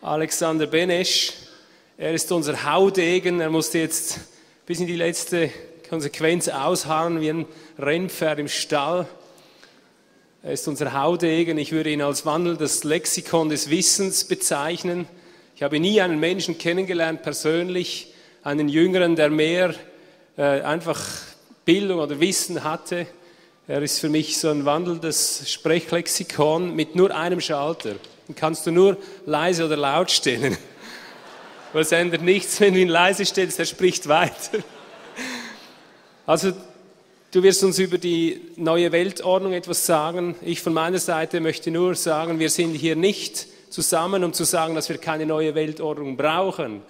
Alexander Benesch. Er ist unser Haudegen. Er musste jetzt bis in die letzte Konsequenz ausharren wie ein Rennpferd im Stall. Er ist unser Haudegen. Ich würde ihn als Wandel des Lexikon des Wissens bezeichnen. Ich habe nie einen Menschen kennengelernt, persönlich, einen Jüngeren, der mehr äh, einfach Bildung oder Wissen hatte. Er ist für mich so ein wandelndes Sprechlexikon mit nur einem Schalter. Den kannst du nur leise oder laut stellen. Weil es ändert nichts, wenn du ihn leise stellst, er spricht weiter. Also du wirst uns über die neue Weltordnung etwas sagen. Ich von meiner Seite möchte nur sagen, wir sind hier nicht zusammen, um zu sagen, dass wir keine neue Weltordnung brauchen.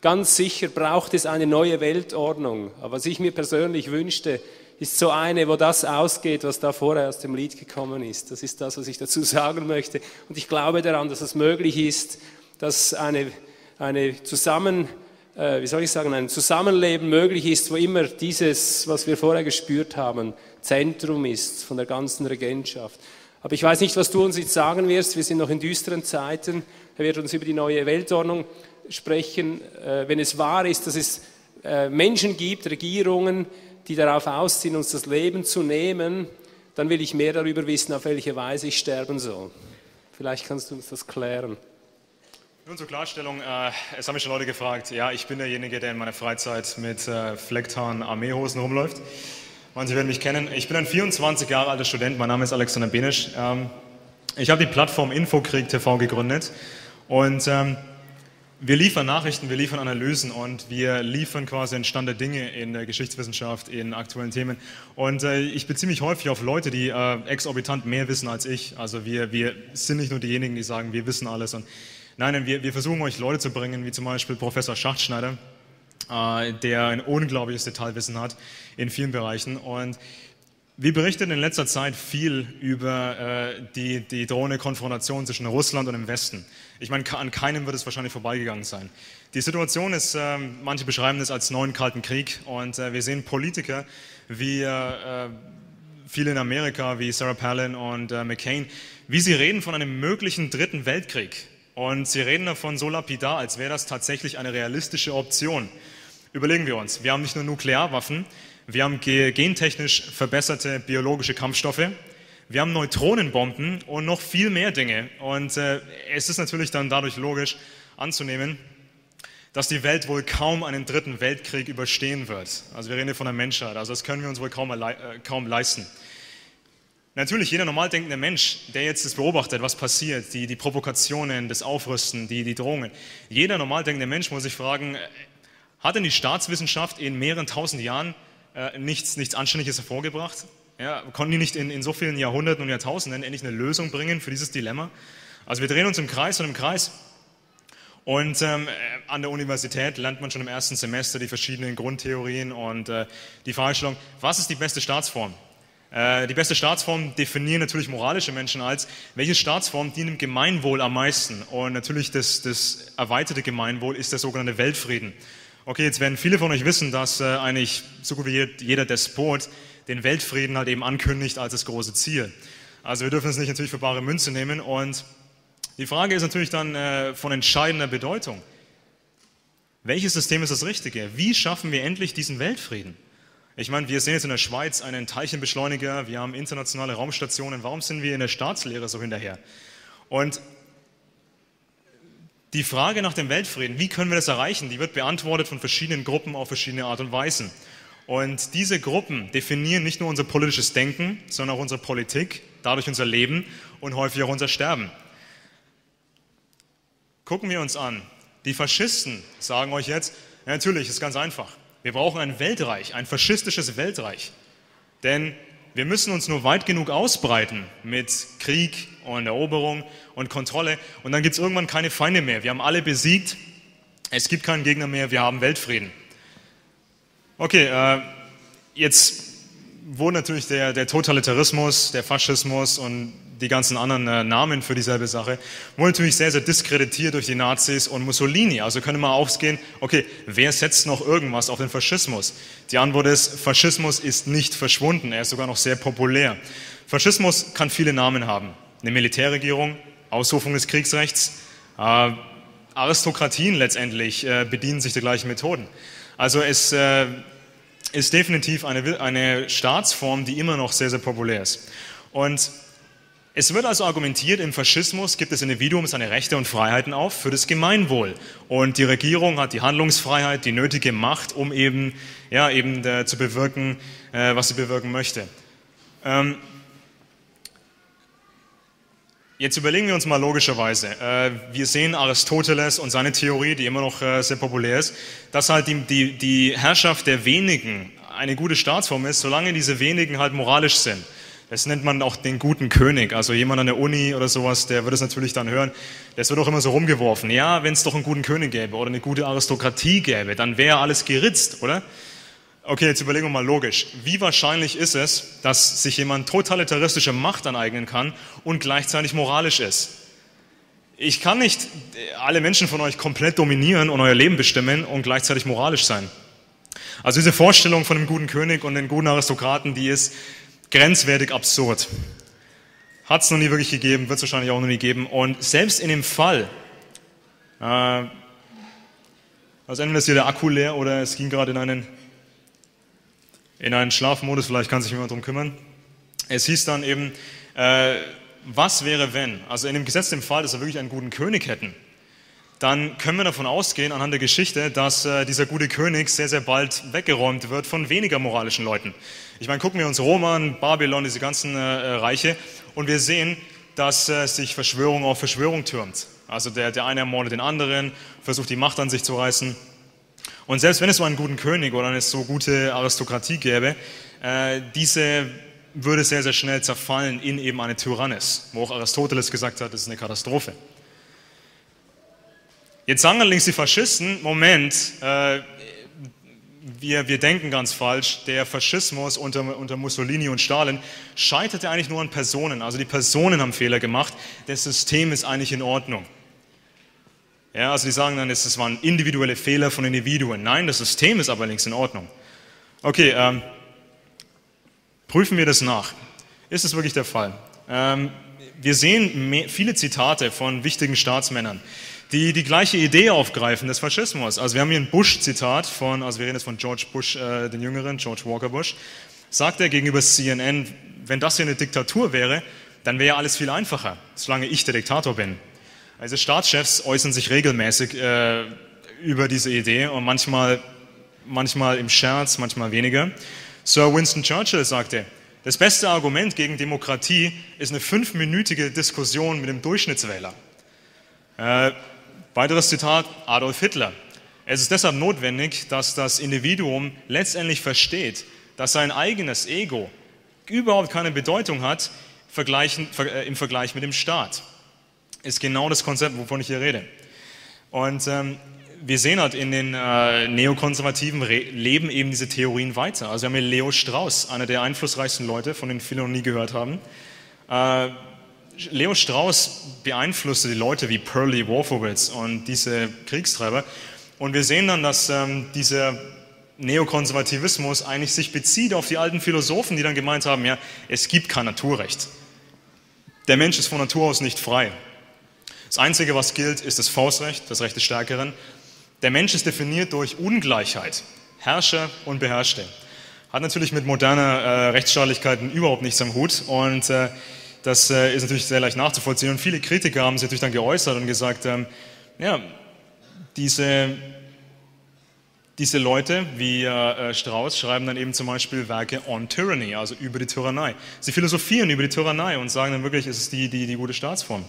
Ganz sicher braucht es eine neue Weltordnung. Aber was ich mir persönlich wünschte, ist so eine, wo das ausgeht, was da vorher aus dem Lied gekommen ist. Das ist das, was ich dazu sagen möchte. Und ich glaube daran, dass es möglich ist, dass eine, eine Zusammen, äh, wie soll ich sagen, ein Zusammenleben möglich ist, wo immer dieses, was wir vorher gespürt haben, Zentrum ist von der ganzen Regentschaft. Aber ich weiß nicht, was du uns jetzt sagen wirst. Wir sind noch in düsteren Zeiten. Er wird uns über die neue Weltordnung sprechen. Äh, wenn es wahr ist, dass es äh, Menschen gibt, Regierungen, die darauf aus sind, uns das Leben zu nehmen, dann will ich mehr darüber wissen, auf welche Weise ich sterben soll. Vielleicht kannst du uns das klären. Nun zur Klarstellung, äh, es haben mich schon Leute gefragt, ja, ich bin derjenige, der in meiner Freizeit mit äh, Flecktarn Armeehosen rumläuft. Manche werden mich kennen. Ich bin ein 24 Jahre alter Student, mein Name ist Alexander Benisch. Ähm, ich habe die Plattform Infokrieg TV gegründet und ähm, wir liefern Nachrichten, wir liefern Analysen und wir liefern quasi einen Stand der Dinge in der Geschichtswissenschaft, in aktuellen Themen. Und äh, ich beziehe mich häufig auf Leute, die äh, exorbitant mehr wissen als ich. Also wir, wir sind nicht nur diejenigen, die sagen, wir wissen alles. Und nein, wir, wir versuchen euch Leute zu bringen, wie zum Beispiel Professor Schachtschneider, äh, der ein unglaubliches Detailwissen hat in vielen Bereichen. Und wir berichten in letzter Zeit viel über äh, die, die drohende Konfrontation zwischen Russland und dem Westen. Ich meine, an keinem wird es wahrscheinlich vorbeigegangen sein. Die Situation ist, äh, manche beschreiben es als neuen Kalten Krieg und äh, wir sehen Politiker wie äh, viele in Amerika, wie Sarah Palin und äh, McCain, wie sie reden von einem möglichen dritten Weltkrieg. Und sie reden davon so lapidar, als wäre das tatsächlich eine realistische Option. Überlegen wir uns, wir haben nicht nur Nuklearwaffen, wir haben gentechnisch verbesserte biologische Kampfstoffe. Wir haben Neutronenbomben und noch viel mehr Dinge. Und äh, es ist natürlich dann dadurch logisch anzunehmen, dass die Welt wohl kaum einen dritten Weltkrieg überstehen wird. Also wir reden hier von der Menschheit. Also das können wir uns wohl kaum, äh, kaum leisten. Natürlich, jeder normal denkende Mensch, der jetzt das beobachtet, was passiert, die, die Provokationen, das Aufrüsten, die, die Drohungen, jeder normal denkende Mensch muss sich fragen, äh, hat denn die Staatswissenschaft in mehreren tausend Jahren äh, nichts, nichts Anständiges hervorgebracht? Ja, konnten die nicht in, in so vielen Jahrhunderten und Jahrtausenden endlich eine Lösung bringen für dieses Dilemma? Also wir drehen uns im Kreis und im Kreis. Und ähm, an der Universität lernt man schon im ersten Semester die verschiedenen Grundtheorien und äh, die Fragestellung, was ist die beste Staatsform? Äh, die beste Staatsform definieren natürlich moralische Menschen als, welche Staatsform dient dem Gemeinwohl am meisten? Und natürlich das, das erweiterte Gemeinwohl ist der sogenannte Weltfrieden. Okay, jetzt werden viele von euch wissen, dass äh, eigentlich so gut wie jeder Despot den Weltfrieden halt eben ankündigt als das große Ziel. Also wir dürfen es nicht natürlich für bare Münze nehmen und die Frage ist natürlich dann äh, von entscheidender Bedeutung. Welches System ist das Richtige? Wie schaffen wir endlich diesen Weltfrieden? Ich meine, wir sehen jetzt in der Schweiz einen Teilchenbeschleuniger, wir haben internationale Raumstationen. Warum sind wir in der Staatslehre so hinterher? Und die Frage nach dem Weltfrieden, wie können wir das erreichen, die wird beantwortet von verschiedenen Gruppen auf verschiedene Art und Weisen. Und diese Gruppen definieren nicht nur unser politisches Denken, sondern auch unsere Politik, dadurch unser Leben und häufig auch unser Sterben. Gucken wir uns an. Die Faschisten sagen euch jetzt, ja, natürlich, ist ganz einfach. Wir brauchen ein Weltreich, ein faschistisches Weltreich. Denn wir müssen uns nur weit genug ausbreiten mit Krieg und Eroberung und Kontrolle und dann gibt es irgendwann keine Feinde mehr. Wir haben alle besiegt, es gibt keinen Gegner mehr, wir haben Weltfrieden. Okay, äh, jetzt wurde natürlich der, der Totalitarismus, der Faschismus und die ganzen anderen äh, Namen für dieselbe Sache, wurden natürlich sehr, sehr diskreditiert durch die Nazis und Mussolini. Also können wir ausgehen, okay, wer setzt noch irgendwas auf den Faschismus? Die Antwort ist, Faschismus ist nicht verschwunden, er ist sogar noch sehr populär. Faschismus kann viele Namen haben. Eine Militärregierung, Ausrufung des Kriegsrechts, äh, Aristokratien letztendlich äh, bedienen sich der gleichen Methoden. Also es äh, ist definitiv eine, eine Staatsform, die immer noch sehr, sehr populär ist. Und es wird also argumentiert, im Faschismus gibt das Individuum seine Rechte und Freiheiten auf für das Gemeinwohl. Und die Regierung hat die Handlungsfreiheit, die nötige Macht, um eben, ja, eben äh, zu bewirken, äh, was sie bewirken möchte. Ähm, Jetzt überlegen wir uns mal logischerweise. Äh, wir sehen Aristoteles und seine Theorie, die immer noch äh, sehr populär ist, dass halt die, die, die Herrschaft der wenigen eine gute Staatsform ist, solange diese wenigen halt moralisch sind. Das nennt man auch den guten König. Also jemand an der Uni oder sowas, der wird es natürlich dann hören. Das wird auch immer so rumgeworfen. Ja, wenn es doch einen guten König gäbe oder eine gute Aristokratie gäbe, dann wäre alles geritzt, oder? Okay, jetzt überlegen wir mal logisch. Wie wahrscheinlich ist es, dass sich jemand totalitaristische Macht aneignen kann und gleichzeitig moralisch ist? Ich kann nicht alle Menschen von euch komplett dominieren und euer Leben bestimmen und gleichzeitig moralisch sein. Also diese Vorstellung von dem guten König und den guten Aristokraten, die ist grenzwertig absurd. Hat es noch nie wirklich gegeben, wird es wahrscheinlich auch noch nie geben. Und selbst in dem Fall, äh, also entweder ist hier der Akku leer oder es ging gerade in einen in einen Schlafmodus, vielleicht kann sich jemand darum kümmern. Es hieß dann eben, äh, was wäre wenn? Also in dem gesetzten Fall, dass wir wirklich einen guten König hätten, dann können wir davon ausgehen, anhand der Geschichte, dass äh, dieser gute König sehr, sehr bald weggeräumt wird von weniger moralischen Leuten. Ich meine, gucken wir uns Rom an, Babylon, diese ganzen äh, Reiche, und wir sehen, dass äh, sich Verschwörung auf Verschwörung türmt. Also der, der eine ermordet den anderen, versucht die Macht an sich zu reißen. Und selbst wenn es so einen guten König oder eine so gute Aristokratie gäbe, äh, diese würde sehr, sehr schnell zerfallen in eben eine Tyrannis, wo auch Aristoteles gesagt hat, das ist eine Katastrophe. Jetzt sagen allerdings die Faschisten, Moment, äh, wir, wir denken ganz falsch, der Faschismus unter, unter Mussolini und Stalin scheiterte eigentlich nur an Personen. Also die Personen haben Fehler gemacht, das System ist eigentlich in Ordnung. Ja, also die sagen dann, es waren individuelle Fehler von Individuen. Nein, das System ist aber links in Ordnung. Okay, ähm, prüfen wir das nach. Ist es wirklich der Fall? Ähm, wir sehen viele Zitate von wichtigen Staatsmännern, die die gleiche Idee aufgreifen des Faschismus. Also wir haben hier ein Bush-Zitat von, also wir reden jetzt von George Bush, äh, den Jüngeren, George Walker Bush, sagt er gegenüber CNN, wenn das hier eine Diktatur wäre, dann wäre ja alles viel einfacher, solange ich der Diktator bin. Also Staatschefs äußern sich regelmäßig äh, über diese Idee und manchmal, manchmal im Scherz, manchmal weniger. Sir Winston Churchill sagte, das beste Argument gegen Demokratie ist eine fünfminütige Diskussion mit dem Durchschnittswähler. Äh, weiteres Zitat, Adolf Hitler. Es ist deshalb notwendig, dass das Individuum letztendlich versteht, dass sein eigenes Ego überhaupt keine Bedeutung hat äh, im Vergleich mit dem Staat ist genau das Konzept, wovon ich hier rede. Und ähm, wir sehen halt in den äh, neokonservativen Re leben eben diese Theorien weiter. Also wir haben hier Leo Strauss, einer der einflussreichsten Leute, von denen viele noch nie gehört haben. Äh, Leo Strauss beeinflusste die Leute wie Pearlie Wolfowitz und diese Kriegstreiber. Und wir sehen dann, dass ähm, dieser Neokonservativismus eigentlich sich bezieht auf die alten Philosophen, die dann gemeint haben, ja, es gibt kein Naturrecht. Der Mensch ist von Natur aus nicht frei. Das Einzige, was gilt, ist das Faustrecht, das Recht des Stärkeren. Der Mensch ist definiert durch Ungleichheit, Herrscher und Beherrschte. Hat natürlich mit moderner äh, Rechtsstaatlichkeit überhaupt nichts am Hut und äh, das äh, ist natürlich sehr leicht nachzuvollziehen. Und viele Kritiker haben sich natürlich dann geäußert und gesagt, ähm, ja, diese, diese Leute wie äh, Strauss schreiben dann eben zum Beispiel Werke on Tyranny, also über die Tyrannei. Sie philosophieren über die Tyrannei und sagen dann wirklich, es ist die, die, die gute Staatsform.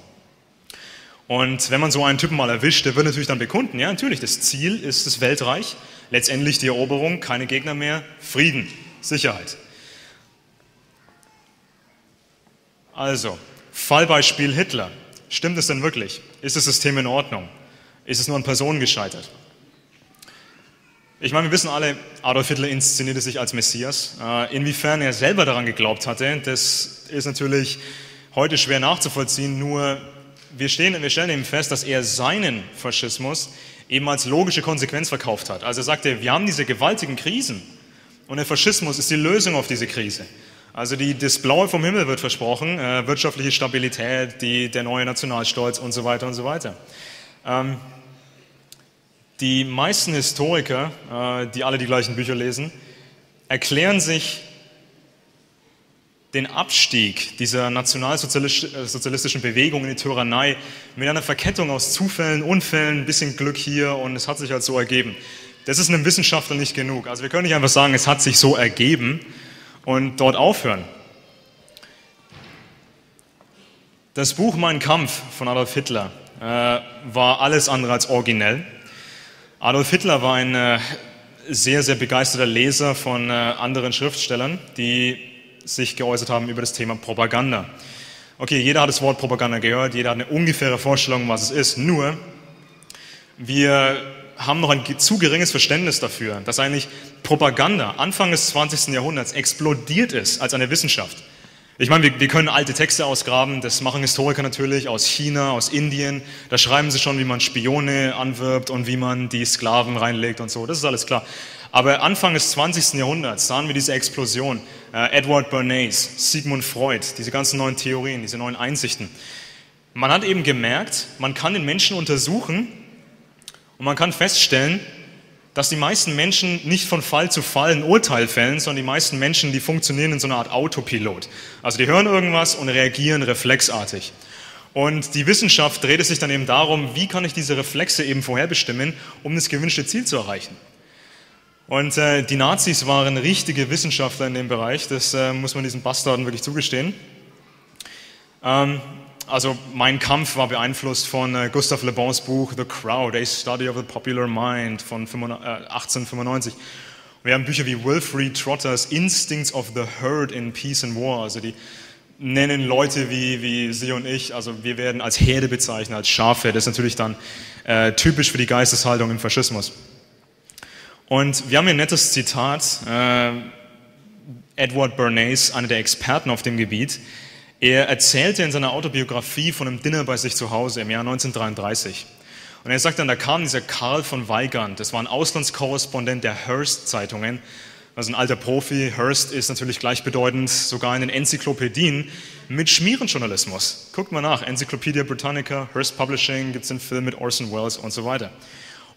Und wenn man so einen Typen mal erwischt, der wird natürlich dann bekunden, ja, natürlich, das Ziel ist das Weltreich, letztendlich die Eroberung, keine Gegner mehr, Frieden, Sicherheit. Also, Fallbeispiel Hitler. Stimmt es denn wirklich? Ist das System in Ordnung? Ist es nur an Personen gescheitert? Ich meine, wir wissen alle, Adolf Hitler inszenierte sich als Messias. Äh, inwiefern er selber daran geglaubt hatte, das ist natürlich heute schwer nachzuvollziehen. Nur wir, stehen, wir stellen eben fest, dass er seinen Faschismus eben als logische Konsequenz verkauft hat. Also er sagte, wir haben diese gewaltigen Krisen und der Faschismus ist die Lösung auf diese Krise. Also die, das Blaue vom Himmel wird versprochen, äh, wirtschaftliche Stabilität, die, der neue Nationalstolz und so weiter und so weiter. Ähm, die meisten Historiker, äh, die alle die gleichen Bücher lesen, erklären sich den Abstieg dieser nationalsozialistischen Bewegung in die Tyrannei mit einer Verkettung aus Zufällen, Unfällen, ein bisschen Glück hier und es hat sich halt so ergeben. Das ist einem Wissenschaftler nicht genug. Also wir können nicht einfach sagen, es hat sich so ergeben und dort aufhören. Das Buch Mein Kampf von Adolf Hitler äh, war alles andere als originell. Adolf Hitler war ein äh, sehr, sehr begeisterter Leser von äh, anderen Schriftstellern, die sich geäußert haben über das Thema Propaganda. Okay, jeder hat das Wort Propaganda gehört, jeder hat eine ungefähre Vorstellung, was es ist. Nur, wir haben noch ein zu geringes Verständnis dafür, dass eigentlich Propaganda Anfang des 20. Jahrhunderts explodiert ist als eine Wissenschaft. Ich meine, wir, wir, können alte Texte ausgraben, das machen Historiker natürlich aus China, aus Indien. Da schreiben sie schon, wie man Spione anwirbt und wie man die Sklaven reinlegt und so. Das ist alles klar. Aber Anfang des 20. Jahrhunderts sahen wir diese Explosion. Äh, Edward Bernays, Sigmund Freud, diese ganzen neuen Theorien, diese neuen Einsichten. Man hat eben gemerkt, man kann den Menschen untersuchen und man kann feststellen, dass die meisten Menschen nicht von Fall zu Fall ein Urteil fällen, sondern die meisten Menschen, die funktionieren in so einer Art Autopilot. Also die hören irgendwas und reagieren reflexartig. Und die Wissenschaft dreht es sich dann eben darum, wie kann ich diese Reflexe eben vorherbestimmen, um das gewünschte Ziel zu erreichen. Und äh, die Nazis waren richtige Wissenschaftler in dem Bereich, das äh, muss man diesen Bastarden wirklich zugestehen. Ähm, also mein Kampf war beeinflusst von äh, Gustav Le Bons Buch The Crowd, A Study of the Popular Mind von 1895. Äh, Wir haben Bücher wie Wilfrid Trotters Instincts of the Herd in Peace and War, also die nennen Leute wie, wie Sie und ich, also wir werden als Herde bezeichnet, als Schafe. Das ist natürlich dann äh, typisch für die Geisteshaltung im Faschismus. Und wir haben hier ein nettes Zitat. Äh, Edward Bernays, einer der Experten auf dem Gebiet, er erzählte in seiner Autobiografie von einem Dinner bei sich zu Hause im Jahr 1933. Und er sagt dann, da kam dieser Karl von Weigand, das war ein Auslandskorrespondent der Hearst-Zeitungen, also ein alter Profi. Hearst ist natürlich gleichbedeutend sogar in den Enzyklopädien mit Schmierenjournalismus. Guckt mal nach, Encyclopedia Britannica, Hearst Publishing, gibt es einen Film mit Orson Welles und so weiter.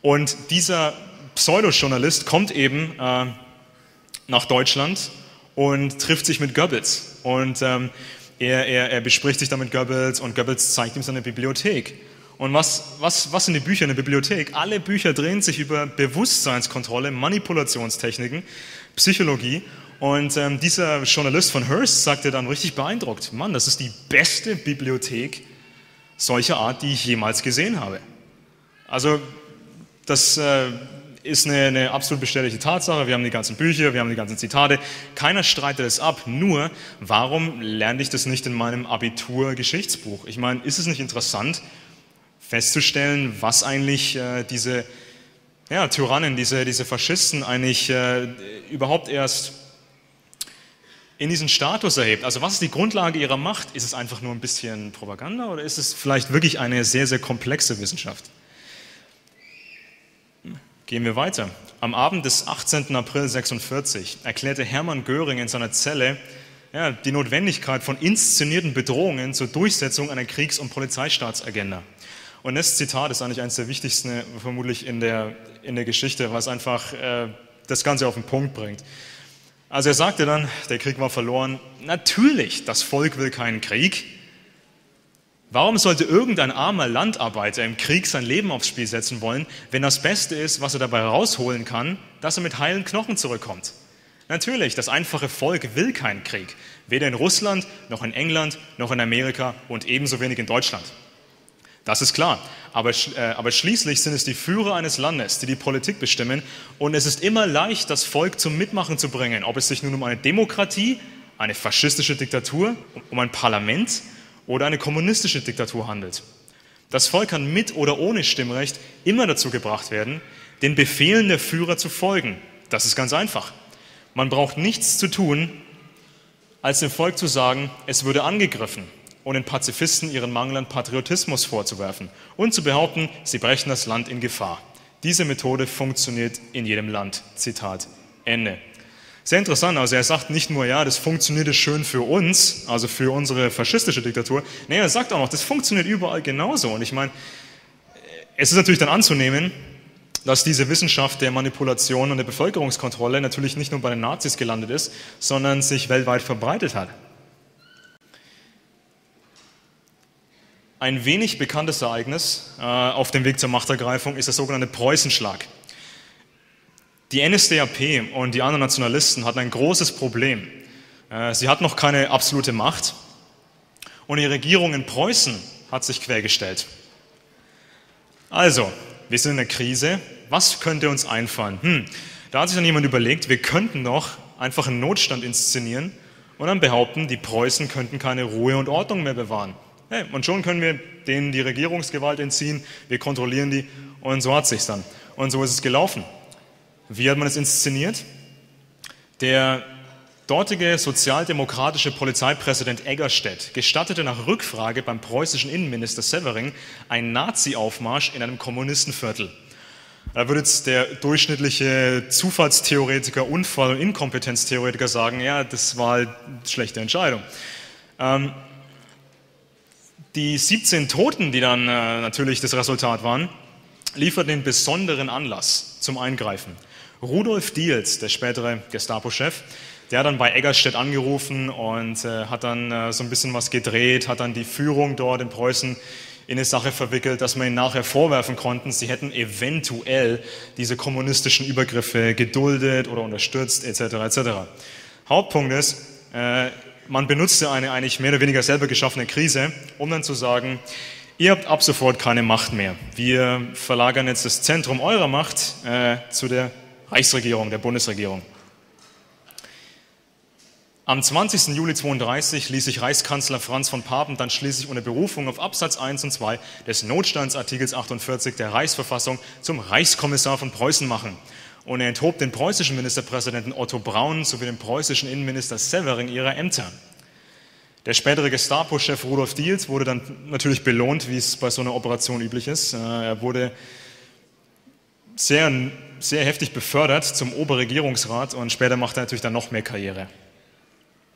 Und dieser Pseudojournalist kommt eben äh, nach Deutschland und trifft sich mit Goebbels. Und ähm, er, er, er bespricht sich dann mit Goebbels und Goebbels zeigt ihm seine Bibliothek. Und was, was, was sind die Bücher in der Bibliothek? Alle Bücher drehen sich über Bewusstseinskontrolle, Manipulationstechniken, Psychologie. Und ähm, dieser Journalist von Hearst sagte dann richtig beeindruckt, Mann, das ist die beste Bibliothek solcher Art, die ich jemals gesehen habe. Also das äh, ist eine, eine absolut bestätigte Tatsache. Wir haben die ganzen Bücher, wir haben die ganzen Zitate. Keiner streitet es ab. Nur, warum lerne ich das nicht in meinem Abitur-Geschichtsbuch? Ich meine, ist es nicht interessant, festzustellen, was eigentlich äh, diese ja, Tyrannen, diese, diese Faschisten eigentlich äh, überhaupt erst in diesen Status erhebt. Also was ist die Grundlage ihrer Macht? Ist es einfach nur ein bisschen Propaganda oder ist es vielleicht wirklich eine sehr, sehr komplexe Wissenschaft? Gehen wir weiter. Am Abend des 18. April 1946 erklärte Hermann Göring in seiner Zelle ja, die Notwendigkeit von inszenierten Bedrohungen zur Durchsetzung einer Kriegs- und Polizeistaatsagenda. Und das Zitat ist eigentlich eines der wichtigsten vermutlich in der, in der Geschichte, es einfach äh, das Ganze auf den Punkt bringt. Also er sagte dann, der Krieg war verloren. Natürlich, das Volk will keinen Krieg. Warum sollte irgendein armer Landarbeiter im Krieg sein Leben aufs Spiel setzen wollen, wenn das Beste ist, was er dabei rausholen kann, dass er mit heilen Knochen zurückkommt? Natürlich, das einfache Volk will keinen Krieg, weder in Russland noch in England noch in Amerika und ebenso wenig in Deutschland. Das ist klar. Aber, äh, aber schließlich sind es die Führer eines Landes, die die Politik bestimmen. Und es ist immer leicht, das Volk zum Mitmachen zu bringen, ob es sich nun um eine Demokratie, eine faschistische Diktatur, um ein Parlament oder eine kommunistische Diktatur handelt. Das Volk kann mit oder ohne Stimmrecht immer dazu gebracht werden, den Befehlen der Führer zu folgen. Das ist ganz einfach. Man braucht nichts zu tun, als dem Volk zu sagen, es würde angegriffen und den Pazifisten ihren Mangel an Patriotismus vorzuwerfen und zu behaupten, sie brechen das Land in Gefahr. Diese Methode funktioniert in jedem Land. Zitat Ende. Sehr interessant, also er sagt nicht nur, ja, das funktioniert schön für uns, also für unsere faschistische Diktatur, nee, er sagt auch noch, das funktioniert überall genauso. Und ich meine, es ist natürlich dann anzunehmen, dass diese Wissenschaft der Manipulation und der Bevölkerungskontrolle natürlich nicht nur bei den Nazis gelandet ist, sondern sich weltweit verbreitet hat. Ein wenig bekanntes Ereignis äh, auf dem Weg zur Machtergreifung ist der sogenannte Preußenschlag. Die NSDAP und die anderen Nationalisten hatten ein großes Problem. Äh, sie hatten noch keine absolute Macht und die Regierung in Preußen hat sich quergestellt. Also, wir sind in einer Krise. Was könnte uns einfallen? Hm, da hat sich dann jemand überlegt, wir könnten doch einfach einen Notstand inszenieren und dann behaupten, die Preußen könnten keine Ruhe und Ordnung mehr bewahren. Hey, und schon können wir denen die Regierungsgewalt entziehen, wir kontrollieren die und so hat sich's dann. Und so ist es gelaufen. Wie hat man es inszeniert? Der dortige sozialdemokratische Polizeipräsident Eggerstedt gestattete nach Rückfrage beim preußischen Innenminister Severing einen Nazi-Aufmarsch in einem Kommunistenviertel. Da würde jetzt der durchschnittliche Zufallstheoretiker, Unfall- und Inkompetenztheoretiker sagen, ja, das war halt eine schlechte Entscheidung. Ähm, die 17 Toten, die dann äh, natürlich das Resultat waren, lieferten den besonderen Anlass zum Eingreifen. Rudolf Diels, der spätere Gestapo-Chef, der hat dann bei Eggerstedt angerufen und äh, hat dann äh, so ein bisschen was gedreht, hat dann die Führung dort in Preußen in eine Sache verwickelt, dass man ihnen nachher vorwerfen konnten, sie hätten eventuell diese kommunistischen Übergriffe geduldet oder unterstützt, etc. etc. Hauptpunkt ist, äh, man benutzte eine eigentlich mehr oder weniger selber geschaffene Krise, um dann zu sagen, ihr habt ab sofort keine Macht mehr. Wir verlagern jetzt das Zentrum eurer Macht äh, zu der Reichsregierung, der Bundesregierung. Am 20. Juli 32 ließ sich Reichskanzler Franz von Papen dann schließlich unter Berufung auf Absatz 1 und 2 des Notstandsartikels 48 der Reichsverfassung zum Reichskommissar von Preußen machen und er enthob den preußischen Ministerpräsidenten Otto Braun sowie den preußischen Innenminister Severing ihrer Ämter. Der spätere Gestapo-Chef Rudolf Diels wurde dann natürlich belohnt, wie es bei so einer Operation üblich ist. Äh, er wurde sehr, sehr heftig befördert zum Oberregierungsrat und später machte er natürlich dann noch mehr Karriere.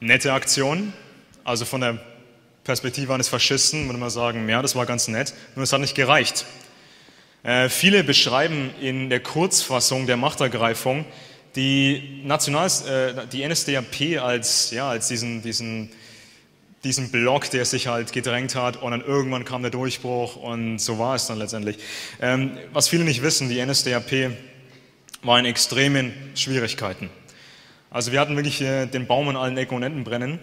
Nette Aktion, also von der Perspektive eines Faschisten würde man sagen, ja, das war ganz nett, nur es hat nicht gereicht. Äh, viele beschreiben in der Kurzfassung der Machtergreifung die, National, äh, die NSDAP als, ja, als diesen, diesen, diesen Block, der sich halt gedrängt hat und dann irgendwann kam der Durchbruch und so war es dann letztendlich. Ähm, was viele nicht wissen, die NSDAP war in extremen Schwierigkeiten. Also wir hatten wirklich äh, den Baum an allen Ecken und Enden brennen,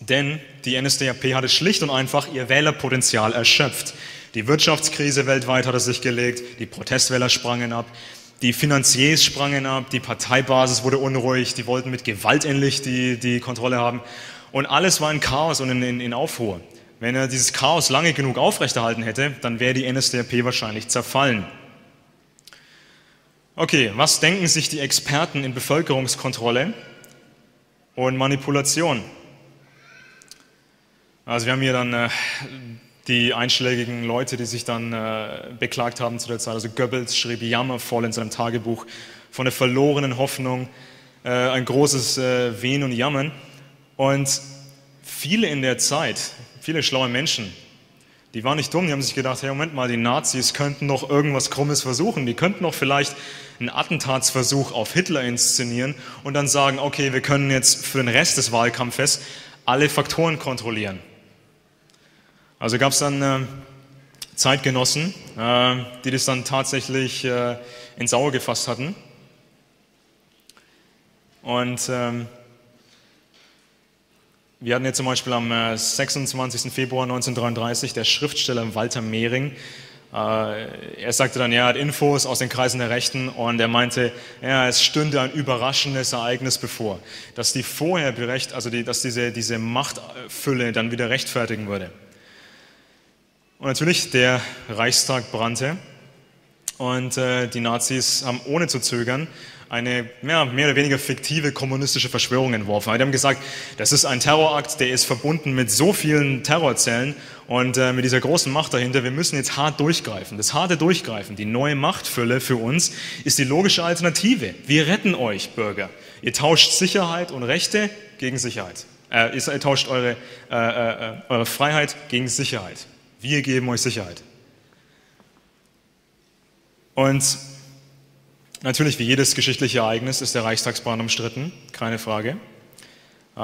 denn die NSDAP hatte schlicht und einfach ihr Wählerpotenzial erschöpft. Die Wirtschaftskrise weltweit hat es sich gelegt, die Protestwähler sprangen ab, die Finanziers sprangen ab, die Parteibasis wurde unruhig, die wollten mit Gewalt endlich die, die Kontrolle haben. Und alles war in Chaos und in, in, in Aufruhr. Wenn er dieses Chaos lange genug aufrechterhalten hätte, dann wäre die NSDAP wahrscheinlich zerfallen. Okay, was denken sich die Experten in Bevölkerungskontrolle und Manipulation? Also wir haben hier dann äh, die einschlägigen Leute, die sich dann äh, beklagt haben zu der Zeit. Also Goebbels schrieb jammervoll in seinem Tagebuch von der verlorenen Hoffnung, äh, ein großes äh, Wehen und Jammern. Und viele in der Zeit, viele schlaue Menschen, die waren nicht dumm, die haben sich gedacht, hey, Moment mal, die Nazis könnten noch irgendwas Krummes versuchen, die könnten noch vielleicht einen Attentatsversuch auf Hitler inszenieren und dann sagen, okay, wir können jetzt für den Rest des Wahlkampfes alle Faktoren kontrollieren. Also gab es dann äh, Zeitgenossen, äh, die das dann tatsächlich äh, ins Auge gefasst hatten. Und ähm, wir hatten jetzt zum Beispiel am 26. Äh, Februar 1933 der Schriftsteller Walter Mehring. Äh, er sagte dann, er hat Infos aus den Kreisen der Rechten und er meinte, ja, es stünde ein überraschendes Ereignis bevor, dass die vorher berecht, also die, dass diese, diese Machtfülle dann wieder rechtfertigen würde. Und natürlich, der Reichstag brannte und äh, die Nazis haben ohne zu zögern eine ja, mehr oder weniger fiktive kommunistische Verschwörung entworfen. Die haben gesagt, das ist ein Terrorakt, der ist verbunden mit so vielen Terrorzellen und äh, mit dieser großen Macht dahinter. Wir müssen jetzt hart durchgreifen. Das harte Durchgreifen, die neue Machtfülle für uns, ist die logische Alternative. Wir retten euch, Bürger. Ihr tauscht Sicherheit und Rechte gegen Sicherheit. Äh, ihr tauscht eure, äh, äh, äh eure Freiheit gegen Sicherheit. Wir geben euch Sicherheit. Und Natürlich, wie jedes geschichtliche Ereignis, ist der Reichstagsbrand umstritten, keine Frage. Äh,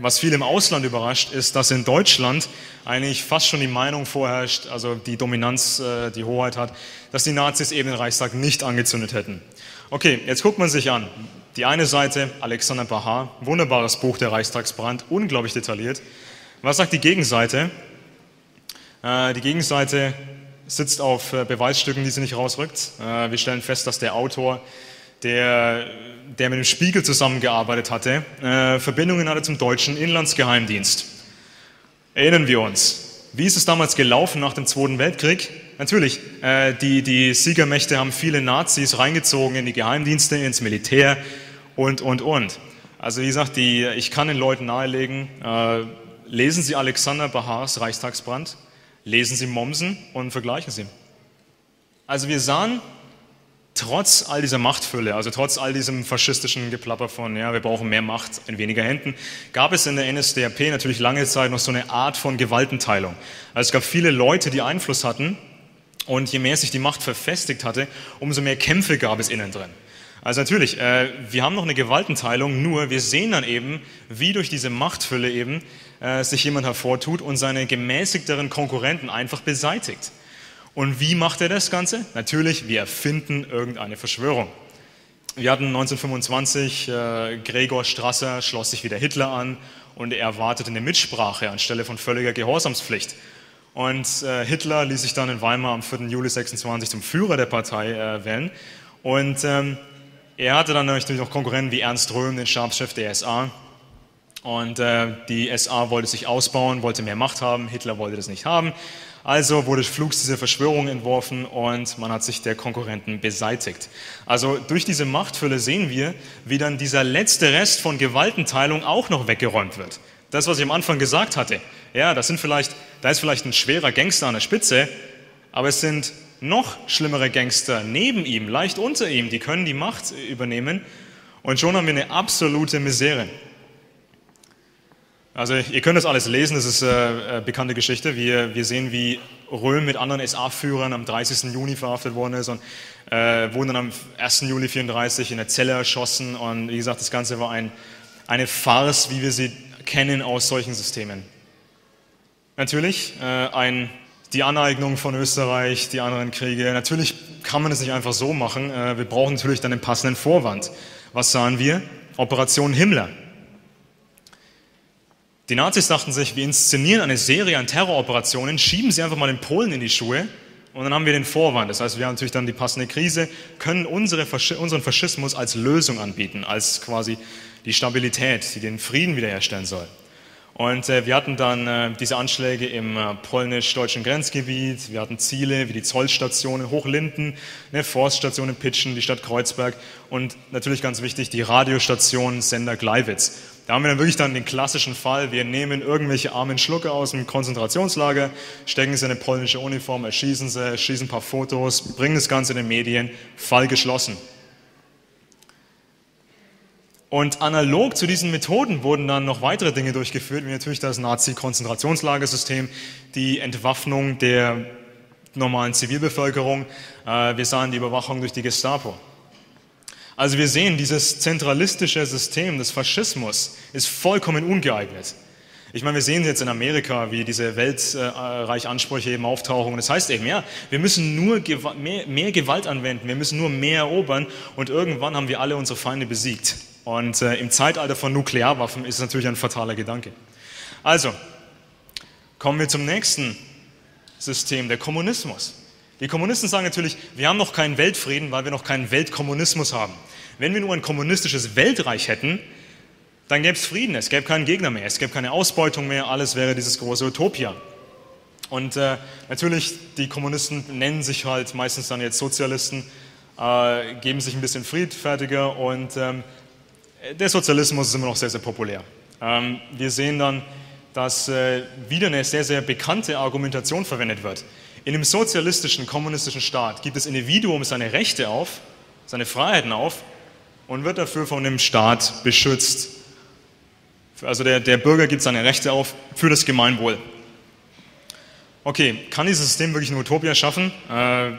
was viel im Ausland überrascht, ist, dass in Deutschland eigentlich fast schon die Meinung vorherrscht, also die Dominanz, äh, die Hoheit hat, dass die Nazis eben den Reichstag nicht angezündet hätten. Okay, jetzt guckt man sich an. Die eine Seite, Alexander Bahar, wunderbares Buch, der Reichstagsbrand, unglaublich detailliert. Was sagt die Gegenseite? Äh, die Gegenseite sitzt auf Beweisstücken, die sie nicht rausrückt. Wir stellen fest, dass der Autor der, der mit dem Spiegel zusammengearbeitet hatte, äh, Verbindungen hatte zum deutschen Inlandsgeheimdienst. Erinnern wir uns. Wie ist es damals gelaufen nach dem Zweiten Weltkrieg? Natürlich, äh, die, die Siegermächte haben viele Nazis reingezogen in die Geheimdienste, ins Militär und, und, und. Also wie gesagt, die, ich kann den Leuten nahelegen, äh, lesen Sie Alexander Bahars Reichstagsbrand, lesen Sie Mommsen und vergleichen Sie. Also wir sahen trotz all dieser Machtfülle, also trotz all diesem faschistischen Geplapper von, ja, wir brauchen mehr Macht in weniger Händen, gab es in der NSDAP natürlich lange Zeit noch so eine Art von Gewaltenteilung. Also es gab viele Leute, die Einfluss hatten und je mehr sich die Macht verfestigt hatte, umso mehr Kämpfe gab es innen drin. Also natürlich, äh, wir haben noch eine Gewaltenteilung, nur wir sehen dann eben, wie durch diese Machtfülle eben äh, sich jemand hervortut und seine gemäßigteren Konkurrenten einfach beseitigt. Und wie macht er das Ganze? Natürlich, wir erfinden irgendeine Verschwörung. Wir hatten 1925, äh, Gregor Strasser schloss sich wieder Hitler an und er erwartete eine Mitsprache anstelle von völliger Gehorsamspflicht. Und äh, Hitler ließ sich dann in Weimar am 4. Juli 26 zum Führer der Partei äh, wählen. Und ähm, er hatte dann natürlich noch Konkurrenten wie Ernst Röhm, den Stabschef der SA. Und äh, die SA wollte sich ausbauen, wollte mehr Macht haben, Hitler wollte das nicht haben. Also wurde flugs diese Verschwörung entworfen und man hat sich der Konkurrenten beseitigt. Also durch diese Machtfülle sehen wir, wie dann dieser letzte Rest von Gewaltenteilung auch noch weggeräumt wird. Das, was ich am Anfang gesagt hatte. Ja, das sind vielleicht, da ist vielleicht ein schwerer Gangster an der Spitze, aber es sind noch schlimmere Gangster neben ihm, leicht unter ihm, die können die Macht übernehmen und schon haben wir eine absolute Misere. Also ihr könnt das alles lesen, das ist äh, äh, bekannte Geschichte. Wir, wir sehen, wie Röhm mit anderen SA-Führern am 30. Juni verhaftet worden ist und äh, wurden dann am 1. Juli 34 in der Zelle erschossen. Und wie gesagt, das Ganze war ein, eine Farce, wie wir sie kennen aus solchen Systemen. Natürlich äh, ein, die Aneignung von Österreich, die anderen Kriege. Natürlich kann man es nicht einfach so machen. Äh, wir brauchen natürlich dann den passenden Vorwand. Was sahen wir? Operation Himmler. Die Nazis dachten sich, wir inszenieren eine Serie an Terroroperationen, schieben sie einfach mal den Polen in die Schuhe und dann haben wir den Vorwand. Das heißt, wir haben natürlich dann die passende Krise, können unsere, unseren Faschismus als Lösung anbieten, als quasi die Stabilität, die den Frieden wiederherstellen soll. Und äh, wir hatten dann äh, diese Anschläge im äh, polnisch-deutschen Grenzgebiet. Wir hatten Ziele wie die Zollstation in Hochlinden, eine Forststation in Pitschen, die Stadt Kreuzberg und natürlich ganz wichtig die Radiostation Sender Gleiwitz. Da haben wir dann wirklich dann den klassischen Fall, wir nehmen irgendwelche armen Schlucke aus dem Konzentrationslager, stecken sie in eine polnische Uniform, erschießen sie, schießen ein paar Fotos, bringen das Ganze in den Medien, Fall geschlossen. Und analog zu diesen Methoden wurden dann noch weitere Dinge durchgeführt, wie natürlich das Nazi-Konzentrationslagersystem, die Entwaffnung der normalen Zivilbevölkerung. Äh, wir sahen die Überwachung durch die Gestapo. Also wir sehen, dieses zentralistische System des Faschismus ist vollkommen ungeeignet. Ich meine, wir sehen jetzt in Amerika, wie diese Weltreichansprüche eben auftauchen. Und das heißt eben, ja, wir müssen nur mehr, mehr Gewalt anwenden, wir müssen nur mehr erobern und irgendwann haben wir alle unsere Feinde besiegt. Und äh, im Zeitalter von Nuklearwaffen ist es natürlich ein fataler Gedanke. Also, kommen wir zum nächsten System, der Kommunismus. Die Kommunisten sagen natürlich, wir haben noch keinen Weltfrieden, weil wir noch keinen Weltkommunismus haben. Wenn wir nur ein kommunistisches Weltreich hätten, dann gäbe es Frieden, es gäbe keinen Gegner mehr, es gäbe keine Ausbeutung mehr, alles wäre dieses große Utopia. Und äh, natürlich, die Kommunisten nennen sich halt meistens dann jetzt Sozialisten, äh, geben sich ein bisschen friedfertiger und ähm, der Sozialismus ist immer noch sehr, sehr populär. Ähm, wir sehen dann, dass äh, wieder eine sehr, sehr bekannte Argumentation verwendet wird. In einem sozialistischen, kommunistischen Staat gibt das Individuum seine Rechte auf, seine Freiheiten auf und wird dafür von dem Staat beschützt. Also der, der Bürger gibt seine Rechte auf für das Gemeinwohl. Okay, kann dieses System wirklich eine Utopia schaffen? Äh,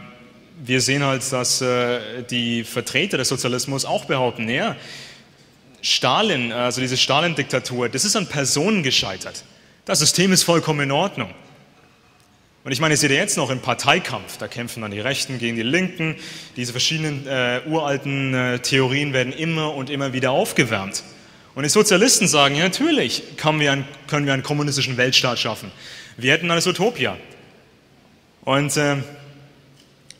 wir sehen halt, dass äh, die Vertreter des Sozialismus auch behaupten, ja, Stalin, also diese Stalin-Diktatur, das ist an Personen gescheitert. Das System ist vollkommen in Ordnung. Und ich meine, ihr seht ja jetzt noch im Parteikampf, da kämpfen dann die Rechten gegen die Linken. Diese verschiedenen äh, uralten äh, Theorien werden immer und immer wieder aufgewärmt. Und die Sozialisten sagen, ja, natürlich können wir, einen, können wir einen kommunistischen Weltstaat schaffen. Wir hätten alles Utopia. Und äh,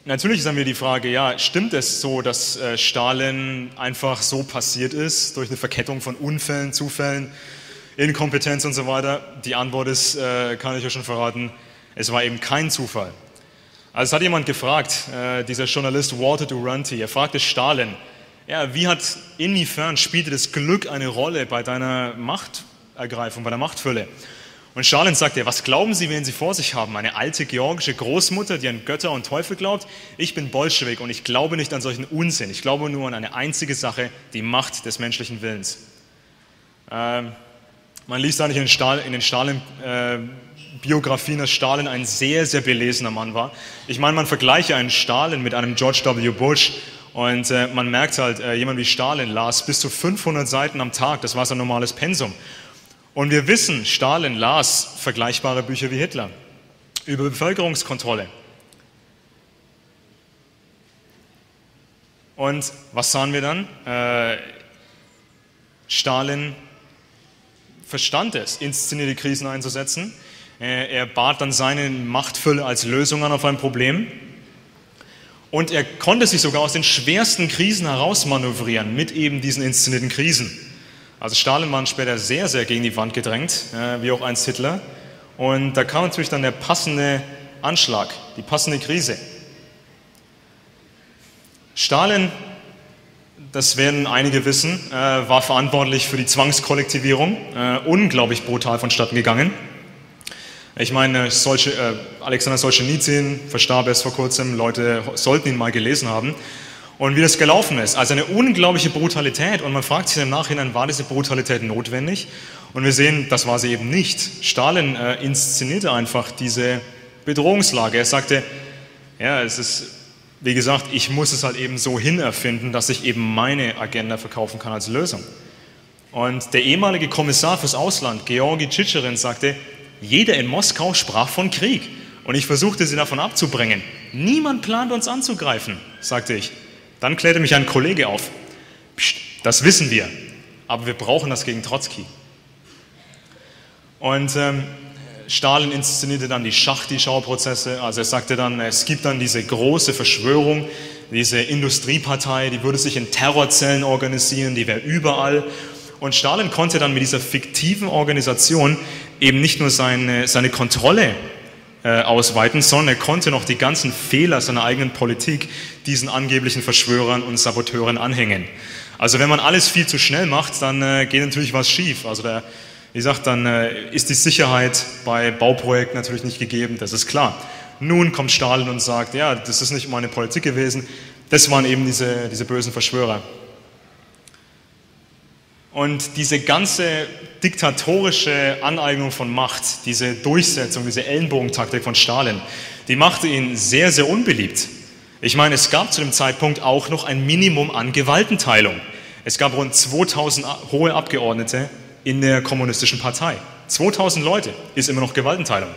Natürlich ist dann mir die Frage, ja, stimmt es so, dass äh, Stalin einfach so passiert ist, durch eine Verkettung von Unfällen, Zufällen, Inkompetenz und so weiter? Die Antwort ist, äh, kann ich euch schon verraten, es war eben kein Zufall. Also es hat jemand gefragt, äh, dieser Journalist Walter Duranty, er fragte Stalin, ja, wie hat, inwiefern spielte das Glück eine Rolle bei deiner Machtergreifung, bei der Machtfülle? Und Stalin sagte, was glauben Sie, wen Sie vor sich haben? Eine alte georgische Großmutter, die an Götter und Teufel glaubt? Ich bin Bolschewik und ich glaube nicht an solchen Unsinn. Ich glaube nur an eine einzige Sache, die Macht des menschlichen Willens. Ähm, man liest eigentlich in den, Stal in den Stalin-Biografien, äh, dass Stalin ein sehr, sehr belesener Mann war. Ich meine, man vergleiche einen Stalin mit einem George W. Bush und äh, man merkt halt, äh, jemand wie Stalin las bis zu 500 Seiten am Tag, das war sein normales Pensum. Und wir wissen, Stalin las vergleichbare Bücher wie Hitler über Bevölkerungskontrolle. Und was sahen wir dann? Äh, Stalin verstand es, inszenierte Krisen einzusetzen. Äh, er bat dann seine Machtfülle als Lösung an auf ein Problem. Und er konnte sich sogar aus den schwersten Krisen herausmanövrieren mit eben diesen inszenierten Krisen. Also Stalin war später sehr, sehr gegen die Wand gedrängt, wie auch einst Hitler. Und da kam natürlich dann der passende Anschlag, die passende Krise. Stalin, das werden einige wissen, äh, war verantwortlich für die Zwangskollektivierung, äh, unglaublich brutal vonstatten gegangen. Ich meine, solche, äh, Alexander Solzhenitsyn verstarb erst vor kurzem, Leute sollten ihn mal gelesen haben und wie das gelaufen ist. Also eine unglaubliche Brutalität und man fragt sich im Nachhinein, war diese Brutalität notwendig? Und wir sehen, das war sie eben nicht. Stalin äh, inszenierte einfach diese Bedrohungslage. Er sagte, ja, es ist, wie gesagt, ich muss es halt eben so hinerfinden, dass ich eben meine Agenda verkaufen kann als Lösung. Und der ehemalige Kommissar fürs Ausland, Georgi Tschitscherin, sagte, jeder in Moskau sprach von Krieg. Und ich versuchte sie davon abzubringen. Niemand plant uns anzugreifen, sagte ich. Dann klärte mich ein Kollege auf. Psst, das wissen wir, aber wir brauchen das gegen Trotzki. Und ähm, Stalin inszenierte dann die Schachti-Schauprozesse. Also er sagte dann, es gibt dann diese große Verschwörung, diese Industriepartei, die würde sich in Terrorzellen organisieren, die wäre überall. Und Stalin konnte dann mit dieser fiktiven Organisation eben nicht nur seine, seine Kontrolle äh, ausweiten, sondern er konnte noch die ganzen Fehler seiner eigenen Politik diesen angeblichen Verschwörern und Saboteuren anhängen. Also wenn man alles viel zu schnell macht, dann äh, geht natürlich was schief. Also der, wie gesagt, dann äh, ist die Sicherheit bei Bauprojekten natürlich nicht gegeben, das ist klar. Nun kommt Stalin und sagt, ja, das ist nicht meine Politik gewesen, das waren eben diese, diese bösen Verschwörer. Und diese ganze diktatorische Aneignung von Macht, diese Durchsetzung, diese Ellenbogentaktik von Stalin, die machte ihn sehr, sehr unbeliebt. Ich meine, es gab zu dem Zeitpunkt auch noch ein Minimum an Gewaltenteilung. Es gab rund 2000 hohe Abgeordnete in der kommunistischen Partei. 2000 Leute ist immer noch Gewaltenteilung.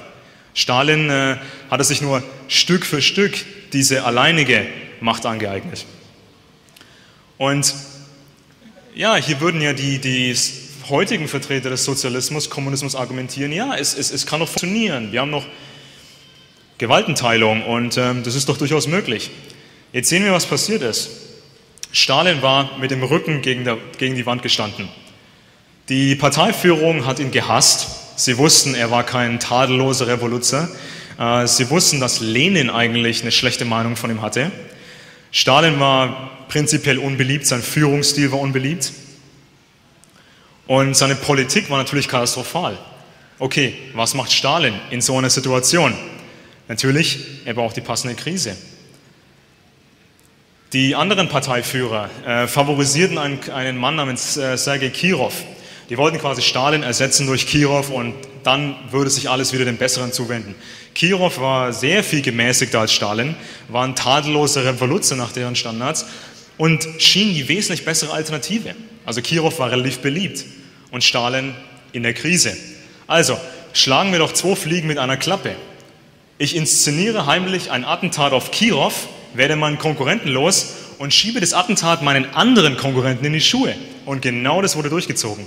Stalin äh, hatte sich nur Stück für Stück diese alleinige Macht angeeignet. Und ja, hier würden ja die, die heutigen Vertreter des Sozialismus, Kommunismus argumentieren, ja, es, es, es kann doch funktionieren. Wir haben noch Gewaltenteilung und ähm, das ist doch durchaus möglich. Jetzt sehen wir, was passiert ist. Stalin war mit dem Rücken gegen, der, gegen die Wand gestanden. Die Parteiführung hat ihn gehasst. Sie wussten, er war kein tadelloser Revoluzer. Äh, sie wussten, dass Lenin eigentlich eine schlechte Meinung von ihm hatte. Stalin war prinzipiell unbeliebt, sein Führungsstil war unbeliebt und seine Politik war natürlich katastrophal. Okay, was macht Stalin in so einer Situation? Natürlich, er braucht die passende Krise. Die anderen Parteiführer äh, favorisierten einen, einen, Mann namens äh, Sergei Kirov. Die wollten quasi Stalin ersetzen durch Kirov und dann würde sich alles wieder dem Besseren zuwenden. Kirov war sehr viel gemäßigter als Stalin, war ein tadelloser Revoluzer nach deren Standards und schien die wesentlich bessere Alternative. Also Kirov war relativ beliebt und Stalin in der Krise. Also schlagen wir doch zwei Fliegen mit einer Klappe. Ich inszeniere heimlich ein Attentat auf Kirov, werde meinen Konkurrenten los und schiebe das Attentat meinen anderen Konkurrenten in die Schuhe. Und genau das wurde durchgezogen.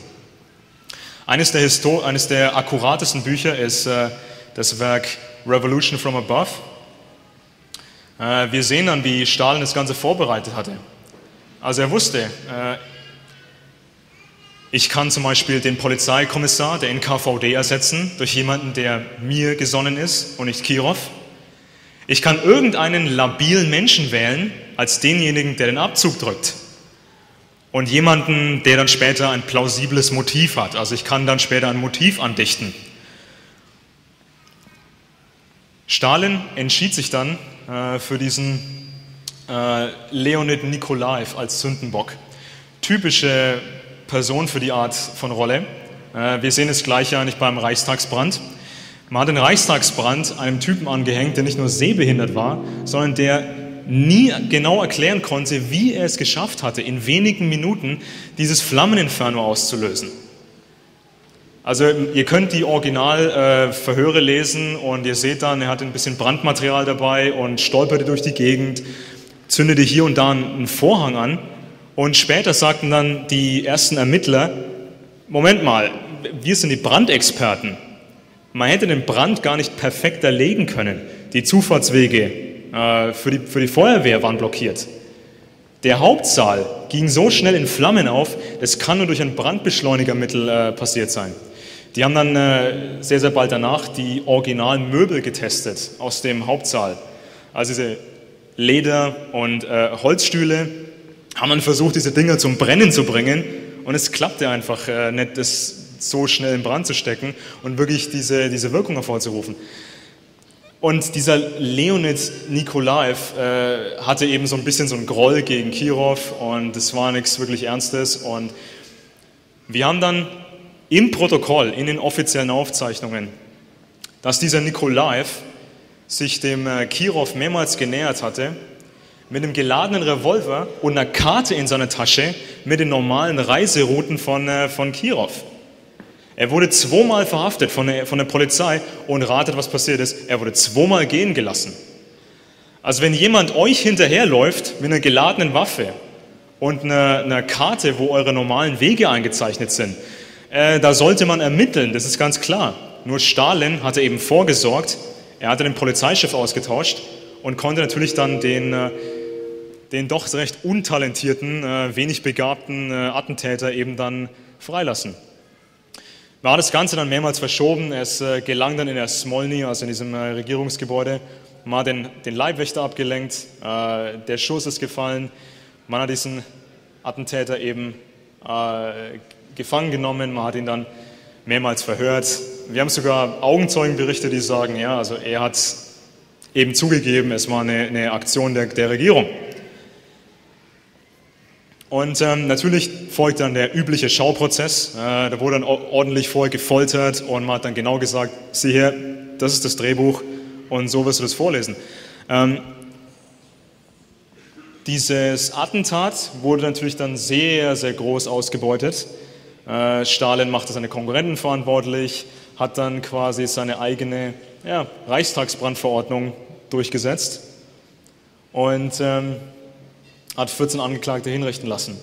Eines der, Histor eines der akkuratesten Bücher ist äh, das Werk Revolution from Above. Äh, wir sehen dann, wie Stalin das Ganze vorbereitet hatte. Also er wusste, äh, ich kann zum Beispiel den Polizeikommissar der NKVD ersetzen durch jemanden, der mir gesonnen ist und nicht Kirov. Ich kann irgendeinen labilen Menschen wählen als denjenigen, der den Abzug drückt. Und jemanden, der dann später ein plausibles Motiv hat. Also ich kann dann später ein Motiv andichten. Stalin entschied sich dann äh, für diesen äh, Leonid Nikolaev als Sündenbock. Typische Person für die Art von Rolle. Äh, wir sehen es gleich ja nicht beim Reichstagsbrand. Man hat den Reichstagsbrand einem Typen angehängt, der nicht nur sehbehindert war, sondern der nie genau erklären konnte, wie er es geschafft hatte, in wenigen Minuten dieses Flammeninferno auszulösen. Also ihr könnt die Originalverhöre äh, lesen und ihr seht dann, er hat ein bisschen Brandmaterial dabei und stolperte durch die Gegend, zündete hier und da einen Vorhang an und später sagten dann die ersten Ermittler, Moment mal, wir sind die Brandexperten. Man hätte den Brand gar nicht perfekt erlegen können. Die Zufahrtswege äh, für, die, für die Feuerwehr waren blockiert. Der Hauptsaal ging so schnell in Flammen auf, das kann nur durch ein Brandbeschleunigermittel äh, passiert sein. Die haben dann äh, sehr, sehr bald danach die originalen Möbel getestet aus dem Hauptsaal. Also diese Leder- und äh, Holzstühle haben dann versucht, diese Dinger zum Brennen zu bringen und es klappte einfach äh, nicht, das so schnell in Brand zu stecken und wirklich diese, diese Wirkung hervorzurufen. Und dieser Leonid Nikolaev äh, hatte eben so ein bisschen so einen Groll gegen Kirov und es war nichts wirklich Ernstes. Und wir haben dann im Protokoll, in den offiziellen Aufzeichnungen, dass dieser Nikolaev sich dem äh, Kirov mehrmals genähert hatte, mit einem geladenen Revolver und einer Karte in seiner Tasche mit den normalen Reiserouten von, äh, von Kirov. Er wurde zweimal verhaftet von der, von der Polizei und ratet, was passiert ist. Er wurde zweimal gehen gelassen. Also wenn jemand euch hinterherläuft mit einer geladenen Waffe und einer, einer Karte, wo eure normalen Wege eingezeichnet sind, äh, da sollte man ermitteln, das ist ganz klar. Nur Stalin hatte eben vorgesorgt, er hatte den Polizeichef ausgetauscht und konnte natürlich dann den, äh, den doch recht untalentierten, äh, wenig begabten äh, Attentäter eben dann freilassen. War das Ganze dann mehrmals verschoben. Es gelang dann in der Smolny, also in diesem Regierungsgebäude, mal den, den Leibwächter abgelenkt, der Schuss ist gefallen, man hat diesen Attentäter eben gefangen genommen, man hat ihn dann mehrmals verhört. Wir haben sogar Augenzeugenberichte, die sagen, ja, also er hat eben zugegeben, es war eine, eine Aktion der, der, Regierung. Und ähm, natürlich folgt dann der übliche Schauprozess. Äh, da wurde dann ordentlich vorher gefoltert und man hat dann genau gesagt, sieh her, das ist das Drehbuch und so wirst du das vorlesen. Ähm, dieses Attentat wurde natürlich dann sehr, sehr groß ausgebeutet. Äh, Stalin machte seine Konkurrenten verantwortlich, hat dann quasi seine eigene ja, Reichstagsbrandverordnung durchgesetzt und ähm, hat 14 Angeklagte hinrichten lassen.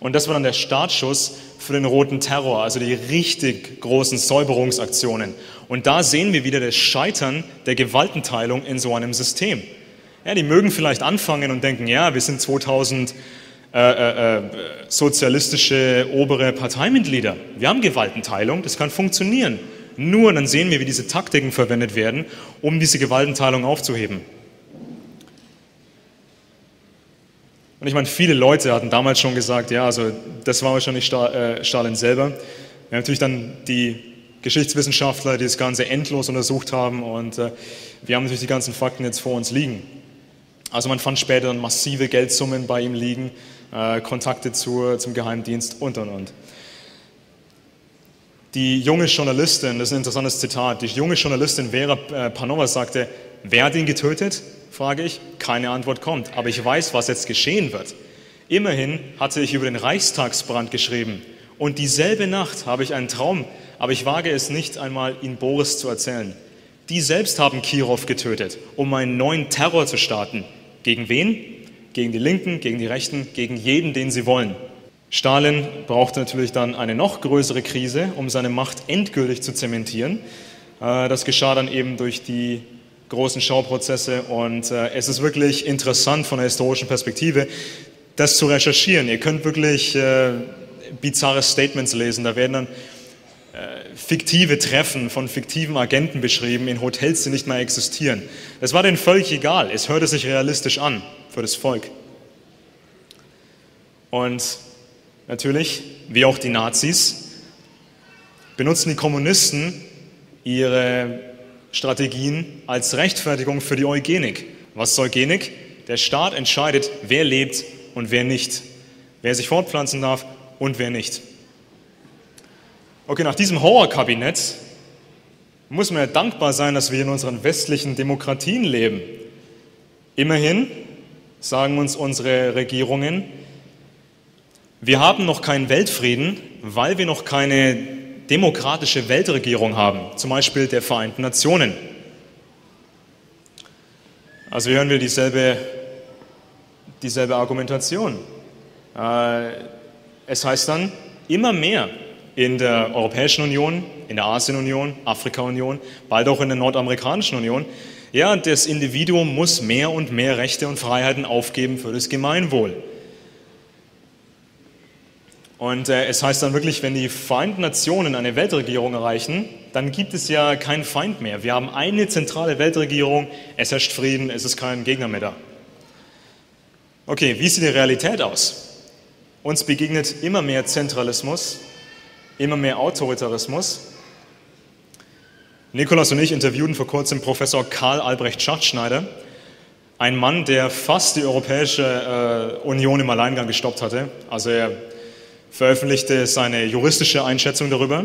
Und das war dann der Startschuss für den roten Terror, also die richtig großen Säuberungsaktionen. Und da sehen wir wieder das Scheitern der Gewaltenteilung in so einem System. Ja, die mögen vielleicht anfangen und denken, ja, wir sind 2000 äh, äh, äh, sozialistische obere Parteimitglieder. Wir haben Gewaltenteilung, das kann funktionieren. Nur dann sehen wir, wie diese Taktiken verwendet werden, um diese Gewaltenteilung aufzuheben. Und ich meine, viele Leute hatten damals schon gesagt, ja, also das war wahrscheinlich Stalin selber. Wir haben natürlich dann die Geschichtswissenschaftler, die das Ganze endlos untersucht haben und wir haben natürlich die ganzen Fakten jetzt vor uns liegen. Also man fand später dann massive Geldsummen bei ihm liegen, äh, Kontakte zur, zum Geheimdienst und und und. Die junge Journalistin, das ist ein interessantes Zitat, die junge Journalistin Vera äh, Panova sagte, wer hat ihn getötet? Frage ich. Keine Antwort kommt. Aber ich weiß, was jetzt geschehen wird. Immerhin hatte ich über den Reichstagsbrand geschrieben. Und dieselbe Nacht habe ich einen Traum, aber ich wage es nicht einmal, ihn Boris zu erzählen. Die selbst haben Kirov getötet, um einen neuen Terror zu starten. Gegen wen? Gegen die Linken, gegen die Rechten, gegen jeden, den sie wollen. Stalin brauchte natürlich dann eine noch größere Krise, um seine Macht endgültig zu zementieren. Äh, das geschah dann eben durch die großen Schauprozesse und äh, es ist wirklich interessant von der historischen Perspektive, das zu recherchieren. Ihr könnt wirklich äh, bizarre Statements lesen. Da werden dann fiktive Treffen von fiktiven Agenten beschrieben in Hotels, die nicht mehr existieren. Das war denen völlig egal. Es hörte sich realistisch an für das Volk. Und natürlich, wie auch die Nazis, benutzen die Kommunisten ihre Strategien als Rechtfertigung für die Eugenik. Was ist Eugenik? Der Staat entscheidet, wer lebt und wer nicht, wer sich fortpflanzen darf und wer nicht. Okay, nach diesem Horrorkabinett muss man ja dankbar sein, dass wir in unseren westlichen Demokratien leben. Immerhin sagen uns unsere Regierungen, wir haben noch keinen Weltfrieden, weil wir noch keine demokratische Weltregierung haben, zum Beispiel der Vereinten Nationen. Also hören wir dieselbe, dieselbe Argumentation. Äh, es heißt dann, immer mehr in der Europäischen Union, in der Asienunion, Afrika-Union, bald auch in der Nordamerikanischen Union, ja, das Individuum muss mehr und mehr Rechte und Freiheiten aufgeben für das Gemeinwohl. Und äh, es heißt dann wirklich, wenn die Vereinten Nationen eine Weltregierung erreichen, dann gibt es ja keinen Feind mehr. Wir haben eine zentrale Weltregierung, es herrscht Frieden, es ist kein Gegner mehr da. Okay, wie sieht die Realität aus? Uns begegnet immer mehr Zentralismus, immer mehr Autoritarismus. Nikolas und ich interviewten vor kurzem Professor Karl Albrecht Schachtschneider, ein Mann, der fast die Europäische äh, Union im Alleingang gestoppt hatte. Also er veröffentlichte seine juristische Einschätzung darüber.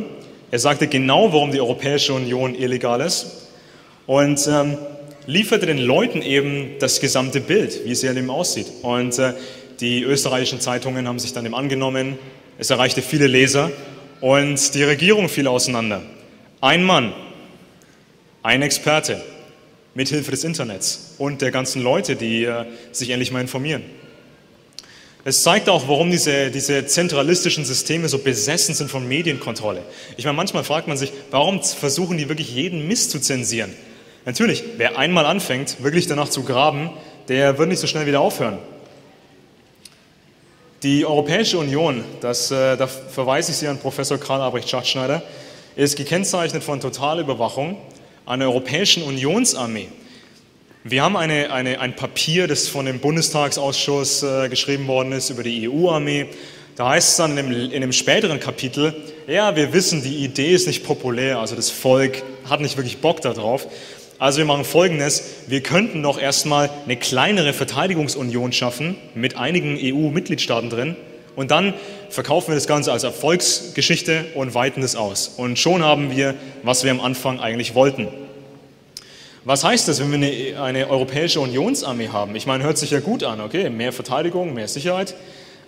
Er sagte genau, warum die Europäische Union illegal ist und ähm, lieferte den Leuten eben das gesamte Bild, wie es hier eben aussieht. Und äh, die österreichischen Zeitungen haben sich dann dem angenommen. Es erreichte viele Leser und die Regierung fiel auseinander. Ein Mann, ein Experte, mithilfe des Internets und der ganzen Leute, die äh, sich endlich mal informieren. Es zeigt auch, warum diese, diese zentralistischen Systeme so besessen sind von Medienkontrolle. Ich meine, manchmal fragt man sich, warum versuchen die wirklich jeden Mist zu zensieren? Natürlich, wer einmal anfängt, wirklich danach zu graben, der wird nicht so schnell wieder aufhören. Die Europäische Union, das, äh, da verweise ich Sie an Professor Karl Albrecht Schachtschneider, ist gekennzeichnet von Totalüberwachung einer Europäischen Unionsarmee. Wir haben eine, eine, ein Papier, das von dem Bundestagsausschuss äh, geschrieben worden ist über die EU-Armee. Da heißt es dann in dem, in dem späteren Kapitel, ja, wir wissen, die Idee ist nicht populär, also das Volk hat nicht wirklich Bock darauf. Also wir machen Folgendes, wir könnten doch erstmal eine kleinere Verteidigungsunion schaffen mit einigen EU-Mitgliedstaaten drin und dann verkaufen wir das Ganze als Erfolgsgeschichte und weiten das aus. Und schon haben wir, was wir am Anfang eigentlich wollten. Was heißt das, wenn wir eine, eine, Europäische Unionsarmee haben? Ich meine, hört sich ja gut an, okay? Mehr Verteidigung, mehr Sicherheit.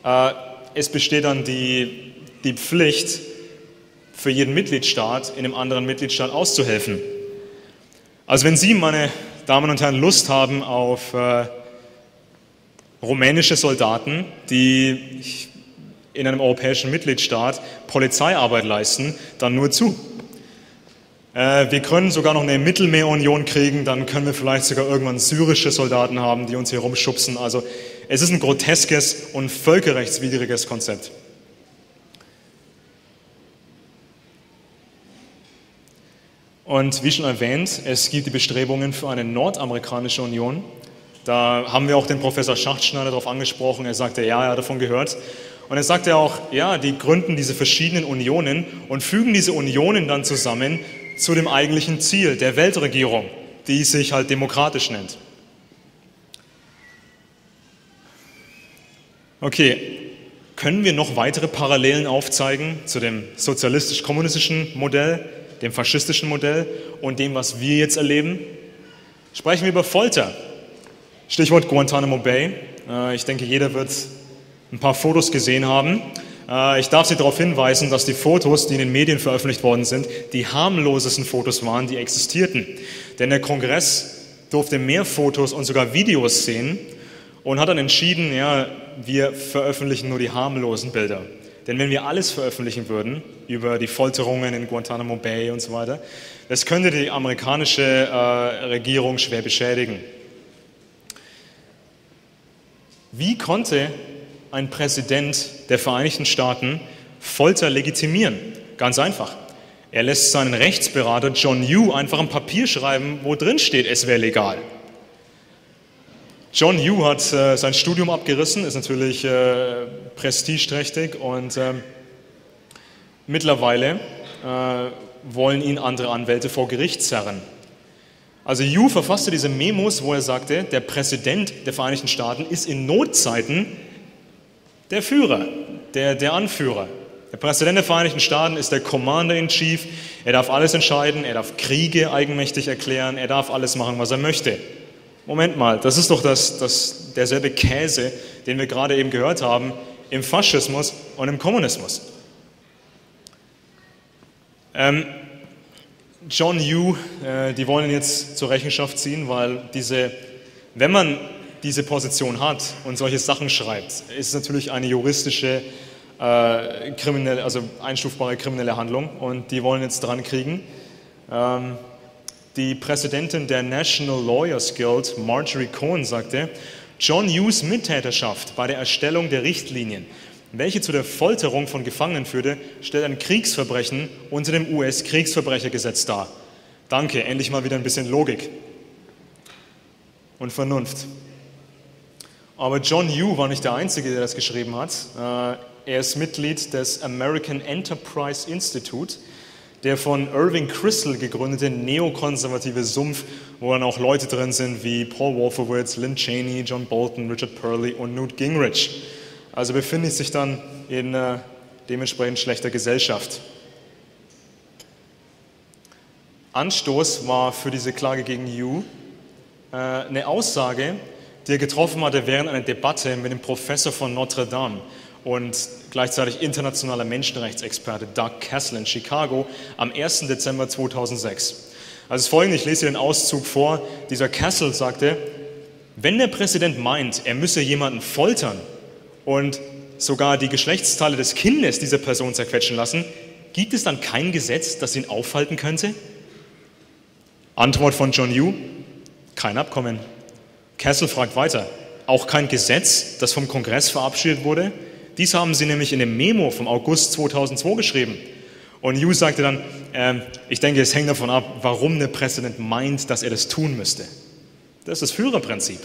Äh, es besteht dann die, die Pflicht, für jeden Mitgliedstaat in einem anderen Mitgliedstaat auszuhelfen. Also wenn Sie, meine Damen und Herren, Lust haben auf äh, rumänische Soldaten, die in einem europäischen Mitgliedstaat Polizeiarbeit leisten, dann nur zu. Äh, wir können sogar noch eine Mittelmeerunion kriegen, dann können wir vielleicht sogar irgendwann syrische Soldaten haben, die uns hier rumschubsen. Also es ist ein groteskes und völkerrechtswidriges Konzept. Und wie schon erwähnt, es gibt die Bestrebungen für eine nordamerikanische Union. Da haben wir auch den Professor Schachtschneider darauf angesprochen. Er sagte, ja, er hat davon gehört. Und er sagte auch, ja, die gründen diese verschiedenen Unionen und fügen diese Unionen dann zusammen zu dem eigentlichen Ziel der Weltregierung, die sich halt demokratisch nennt. Okay, Können wir noch weitere Parallelen aufzeigen zu dem sozialistisch-kommunistischen Modell, dem faschistischen Modell und dem, was wir jetzt erleben? Sprechen wir über Folter. Stichwort Guantanamo Bay. Äh, ich denke, jeder wird ein paar Fotos gesehen haben. Äh, ich darf Sie darauf hinweisen, dass die Fotos, die in den Medien veröffentlicht worden sind, die harmlosesten Fotos waren, die existierten. Denn der Kongress durfte mehr Fotos und sogar Videos sehen und hat dann entschieden, ja, wir veröffentlichen nur die harmlosen Bilder. Denn wenn wir alles veröffentlichen würden über die Folterungen in Guantanamo Bay und so weiter, das könnte die amerikanische äh, Regierung schwer beschädigen. Wie konnte ein Präsident der Vereinigten Staaten Folter legitimieren? Ganz einfach. Er lässt seinen Rechtsberater John Yoo einfach ein Papier schreiben, wo drin steht, es wäre legal. John Yoo hat äh, sein Studium abgerissen, ist natürlich äh, prestigeträchtig und äh, mittlerweile wollen ihn andere Anwälte vor Gericht zerren. Also Yu verfasste diese Memos, wo er sagte, der Präsident der Vereinigten Staaten ist in Notzeiten der Führer, der, der Anführer. Der Präsident der Vereinigten Staaten ist der Commander in Chief. Er darf alles entscheiden, er darf Kriege eigenmächtig erklären, er darf alles machen, was er möchte. Moment mal, das ist doch das, das, derselbe Käse, den wir gerade eben gehört haben im Faschismus und im Kommunismus. Ähm, John Yu, äh, die wollen ihn jetzt zur Rechenschaft ziehen, weil diese, wenn man diese Position hat und solche Sachen schreibt, ist es natürlich eine juristische, äh, kriminelle, also einstufbare kriminelle Handlung und die wollen jetzt dran kriegen. Ähm, die Präsidentin der National Lawyers Guild, Marjorie Cohen, sagte, John Hughes Mittäterschaft bei der Erstellung der Richtlinien welche zu der Folterung von Gefangenen führte, stellt ein Kriegsverbrechen unter dem US-Kriegsverbrechergesetz dar. Danke, endlich mal wieder ein bisschen Logik und Vernunft. Aber John Yu war nicht der Einzige, der das geschrieben hat. Äh, er ist Mitglied des American Enterprise Institute, der von Irving Kristol gegründete neokonservative Sumpf, wo dann auch Leute drin sind wie Paul Wolfowitz, Lynn Cheney, John Bolton, Richard Perley und Newt Gingrich. Also befindet sich dann in äh, dementsprechend schlechter Gesellschaft. Anstoß war für diese Klage gegen Yu äh, eine Aussage, die er getroffen hatte während einer Debatte mit dem Professor von Notre Dame und gleichzeitig internationaler Menschenrechtsexperte Doug Castle in Chicago am 1. Dezember 2006. Also es folgende, ich lese hier den Auszug vor. Dieser Castle sagte, wenn der Präsident meint, er müsse jemanden foltern, und sogar die Geschlechtsteile des Kindes dieser Person zerquetschen lassen, gibt es dann kein Gesetz, das ihn aufhalten könnte? Antwort von John Yu, kein Abkommen. Castle fragt weiter, auch kein Gesetz, das vom Kongress verabschiedet wurde? Dies haben sie nämlich in dem Memo vom August 2002 geschrieben. Und Yu sagte dann, äh, ich denke, es hängt davon ab, warum der Präsident meint, dass er das tun müsste. Das ist das Führerprinzip.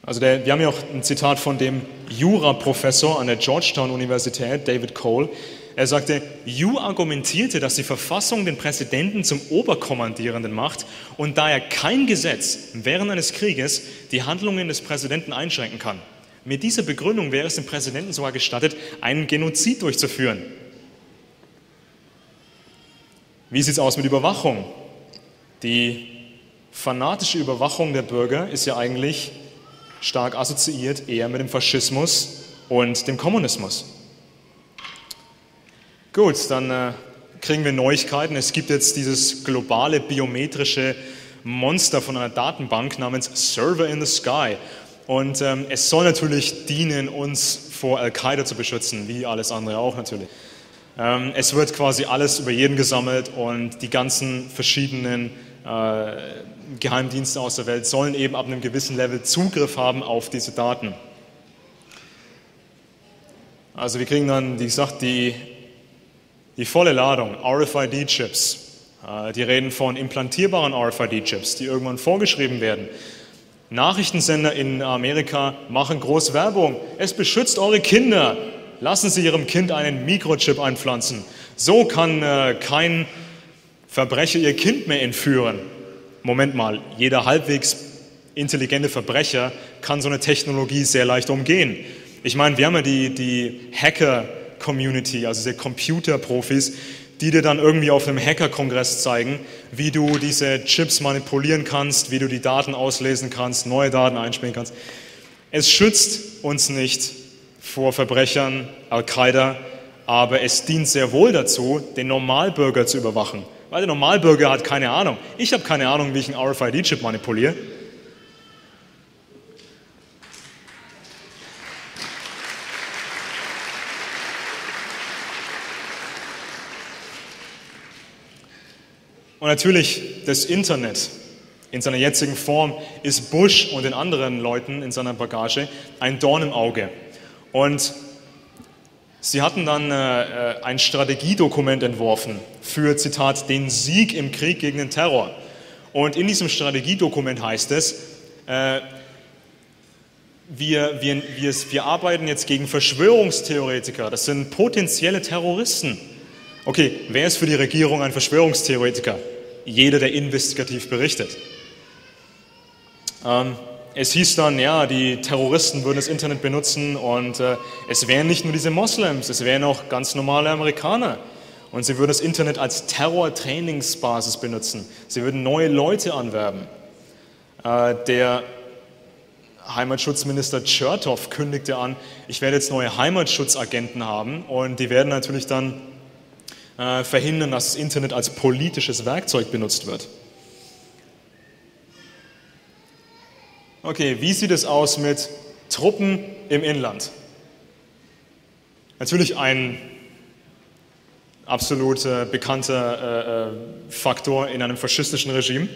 Also der, wir haben ja auch ein Zitat von dem Jura-Professor an der Georgetown-Universität, David Cole. Er sagte, Yu argumentierte, dass die Verfassung den Präsidenten zum Oberkommandierenden macht und daher kein Gesetz während eines Krieges die Handlungen des Präsidenten einschränken kann. Mit dieser Begründung wäre es dem Präsidenten sogar gestattet, einen Genozid durchzuführen. Wie sieht es aus mit Überwachung? Die fanatische Überwachung der Bürger ist ja eigentlich stark assoziiert eher mit dem Faschismus und dem Kommunismus. Gut, dann äh, kriegen wir Neuigkeiten. Es gibt jetzt dieses globale biometrische Monster von einer Datenbank namens Server in the Sky. Und ähm, es soll natürlich dienen, uns vor Al-Qaida zu beschützen, wie alles andere auch natürlich. Ähm, es wird quasi alles über jeden gesammelt und die ganzen verschiedenen äh, Geheimdienste aus der Welt sollen eben ab einem gewissen Level Zugriff haben auf diese Daten. Also wir kriegen dann, wie gesagt, die, die volle Ladung, RFID-Chips. Äh, die reden von implantierbaren RFID-Chips, die irgendwann vorgeschrieben werden. Nachrichtensender in Amerika machen groß Werbung. Es beschützt eure Kinder. Lassen Sie Ihrem Kind einen Mikrochip einpflanzen. So kann äh, kein Verbrecher ihr Kind mehr entführen. Moment mal, jeder halbwegs intelligente Verbrecher kann so eine Technologie sehr leicht umgehen. Ich meine, wir haben ja die, die Hacker-Community, also diese Computerprofis, die dir dann irgendwie auf einem Hacker-Kongress zeigen, wie du diese Chips manipulieren kannst, wie du die Daten auslesen kannst, neue Daten einspielen kannst. Es schützt uns nicht vor Verbrechern, Al-Qaida, aber es dient sehr wohl dazu, den Normalbürger zu überwachen. Weil der Normalbürger hat keine Ahnung. Ich habe keine Ahnung, wie ich einen RFID-Chip manipuliere. Und natürlich das Internet in seiner jetzigen Form ist Bush und den anderen Leuten in seiner Bagage ein Dorn im Auge. Und sie hatten dann äh, äh, ein Strategiedokument entworfen für, Zitat, den Sieg im Krieg gegen den Terror. Und in diesem Strategiedokument heißt es, äh, wir, wir, wir, wir arbeiten jetzt gegen Verschwörungstheoretiker, das sind potenzielle Terroristen. Okay, wer ist für die Regierung ein Verschwörungstheoretiker? Jeder, der investigativ berichtet. Ähm, es hieß dann, ja, die Terroristen würden das Internet benutzen und äh, es wären nicht nur diese Moslems, es wären auch ganz normale Amerikaner. Und sie würden das Internet als Terrortrainingsbasis benutzen. Sie würden neue Leute anwerben. Äh, der Heimatschutzminister Chertoff kündigte an, ich werde jetzt neue Heimatschutzagenten haben und die werden natürlich dann äh, verhindern, dass das Internet als politisches Werkzeug benutzt wird. Okay, wie sieht es aus mit Truppen im Inland? Natürlich ein absolut äh, bekannter äh, äh, Faktor in einem faschistischen Regime,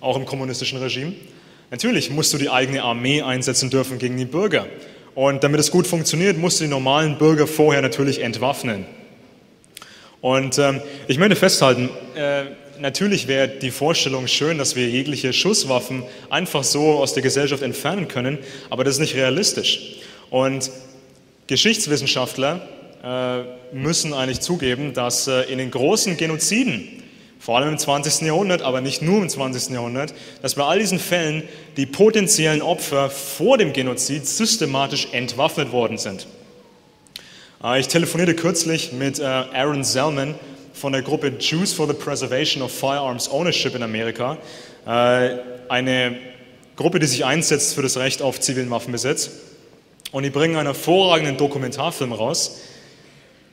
auch im kommunistischen Regime. Natürlich musst du die eigene Armee einsetzen dürfen gegen die Bürger. Und damit es gut funktioniert, musst du die normalen Bürger vorher natürlich entwaffnen. Und ähm, ich möchte festhalten, äh, natürlich wäre die Vorstellung schön, dass wir jegliche Schusswaffen einfach so aus der Gesellschaft entfernen können, aber das ist nicht realistisch. Und Geschichtswissenschaftler äh, müssen eigentlich zugeben, dass äh, in den großen Genoziden, vor allem im 20. Jahrhundert, aber nicht nur im 20. Jahrhundert, dass bei all diesen Fällen die potenziellen Opfer vor dem Genozid systematisch entwaffnet worden sind. Äh, ich telefonierte kürzlich mit äh, Aaron Zellman von der Gruppe Jews for the Preservation of Firearms Ownership in Amerika. Äh, eine Gruppe, die sich einsetzt für das Recht auf zivilen Waffenbesitz. Und die bringen einen hervorragenden Dokumentarfilm raus,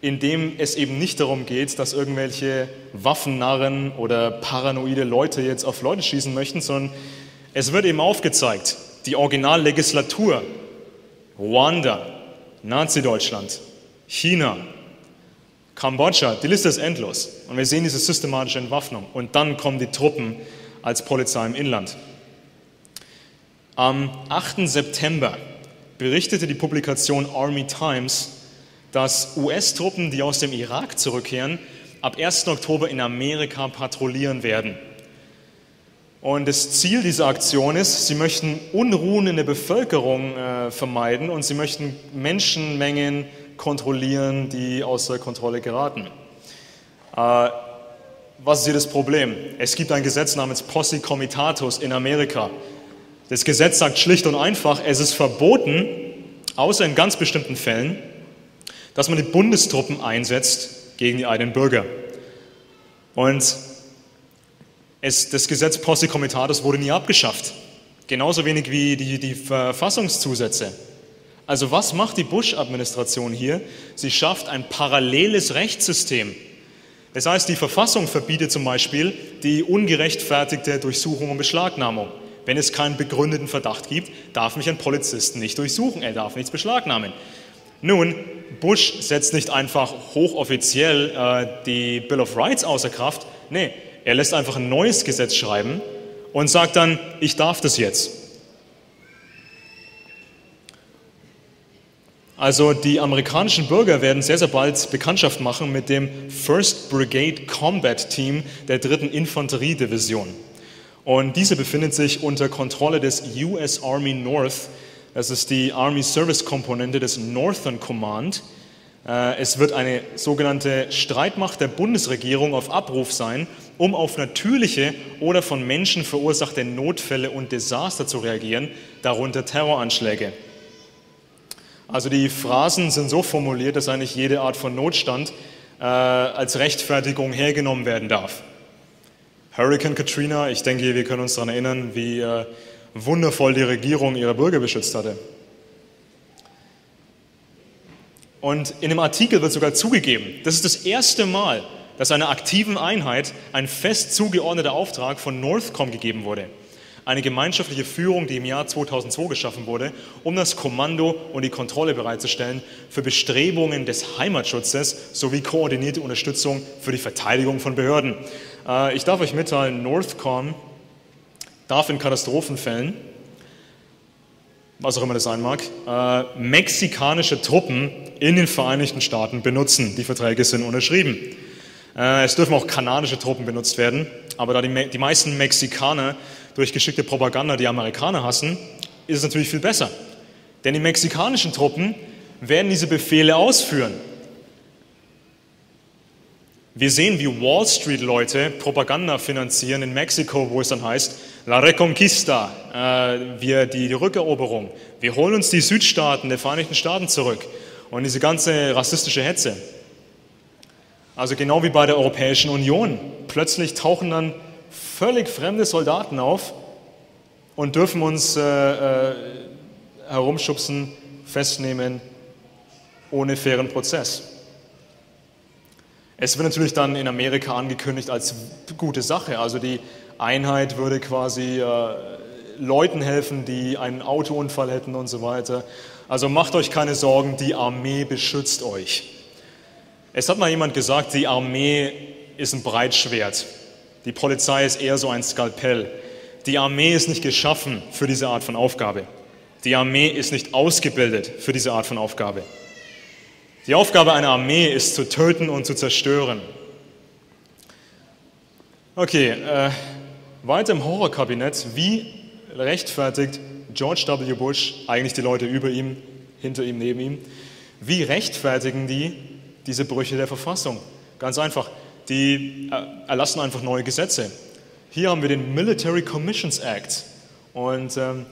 in dem es eben nicht darum geht, dass irgendwelche Waffennarren oder paranoide Leute jetzt auf Leute schießen möchten, sondern es wird eben aufgezeigt, die Originallegislatur, Ruanda, Nazi-Deutschland, China, Kambodscha, die Liste ist endlos. Und wir sehen diese systematische Entwaffnung. Und dann kommen die Truppen als Polizei im Inland. Am 8. September berichtete die Publikation Army Times, dass US-Truppen, die aus dem Irak zurückkehren, ab 1. Oktober in Amerika patrouillieren werden. Und das Ziel dieser Aktion ist, sie möchten Unruhen in der Bevölkerung äh, vermeiden und sie möchten Menschenmengen kontrollieren, die außer Kontrolle geraten. Äh, was ist hier das Problem? Es gibt ein Gesetz namens Posse Comitatus in Amerika. Das Gesetz sagt schlicht und einfach, es ist verboten, außer in ganz bestimmten Fällen, dass man die Bundestruppen einsetzt gegen die eigenen Bürger. Und es, das Gesetz Posse Comitatus wurde nie abgeschafft. Genauso wenig wie die, die Verfassungszusätze. Also was macht die Bush-Administration hier? Sie schafft ein paralleles Rechtssystem. Das heißt, die Verfassung verbietet zum Beispiel die ungerechtfertigte Durchsuchung und Beschlagnahmung. Wenn es keinen begründeten Verdacht gibt, darf mich ein Polizist nicht durchsuchen, er darf nichts beschlagnahmen. Nun, Bush setzt nicht einfach hochoffiziell äh, die Bill of Rights außer Kraft, nee, er lässt einfach ein neues Gesetz schreiben und sagt dann, ich darf das jetzt. Also die amerikanischen Bürger werden sehr, sehr bald Bekanntschaft machen mit dem First Brigade Combat Team der dritten Infanteriedivision. Und diese befindet sich unter Kontrolle des US Army North. Das ist die Army Service Komponente des Northern Command. Äh, es wird eine sogenannte Streitmacht der Bundesregierung auf Abruf sein, um auf natürliche oder von Menschen verursachte Notfälle und Desaster zu reagieren, darunter Terroranschläge. Also die Phrasen sind so formuliert, dass eigentlich jede Art von Notstand äh, als Rechtfertigung hergenommen werden darf. Hurricane Katrina, ich denke, wir können uns daran erinnern, wie äh, wundervoll die Regierung ihre Bürger beschützt hatte. Und in dem Artikel wird sogar zugegeben, das ist das erste Mal, dass einer aktiven Einheit ein fest zugeordneter Auftrag von Northcom gegeben wurde. Eine gemeinschaftliche Führung, die im Jahr 2002 geschaffen wurde, um das Kommando und die Kontrolle bereitzustellen für Bestrebungen des Heimatschutzes sowie koordinierte Unterstützung für die Verteidigung von Behörden. Äh, ich darf euch mitteilen, Northcom darf in Katastrophenfällen, was auch immer das sein mag, äh, mexikanische Truppen in den Vereinigten Staaten benutzen. Die Verträge sind unterschrieben. Äh, es dürfen auch kanadische Truppen benutzt werden, aber da die, die meisten Mexikaner durch geschickte Propaganda die Amerikaner hassen, ist es natürlich viel besser. Denn die mexikanischen Truppen werden diese Befehle ausführen. Wir sehen, wie Wall Street-Leute Propaganda finanzieren in Mexiko, wo es dann heißt, La Reconquista, äh, wir, die, die Rückeroberung. Wir holen uns die Südstaaten der Vereinigten Staaten zurück. Und diese ganze rassistische Hetze. Also genau wie bei der Europäischen Union. Plötzlich tauchen dann völlig fremde Soldaten auf und dürfen uns äh, äh, herumschubsen, festnehmen, ohne fairen Prozess. Es wird natürlich dann in Amerika angekündigt als gute Sache. Also die Einheit würde quasi äh, Leuten helfen, die einen Autounfall hätten und so weiter. Also macht euch keine Sorgen, die Armee beschützt euch. Es hat mal jemand gesagt, die Armee ist ein Breitschwert. Die Polizei ist eher so ein Skalpell. Die Armee ist nicht geschaffen für diese Art von Aufgabe. Die Armee ist nicht ausgebildet für diese Art von Aufgabe. Die Aufgabe einer Armee ist zu töten und zu zerstören. Okay, äh, weiter im Horrorkabinett. Wie rechtfertigt George W. Bush eigentlich die Leute über ihm, hinter ihm, neben ihm? Wie rechtfertigen die diese Brüche der Verfassung? Ganz einfach, die äh, erlassen einfach neue Gesetze. Hier haben wir den Military Commissions Act und ähm,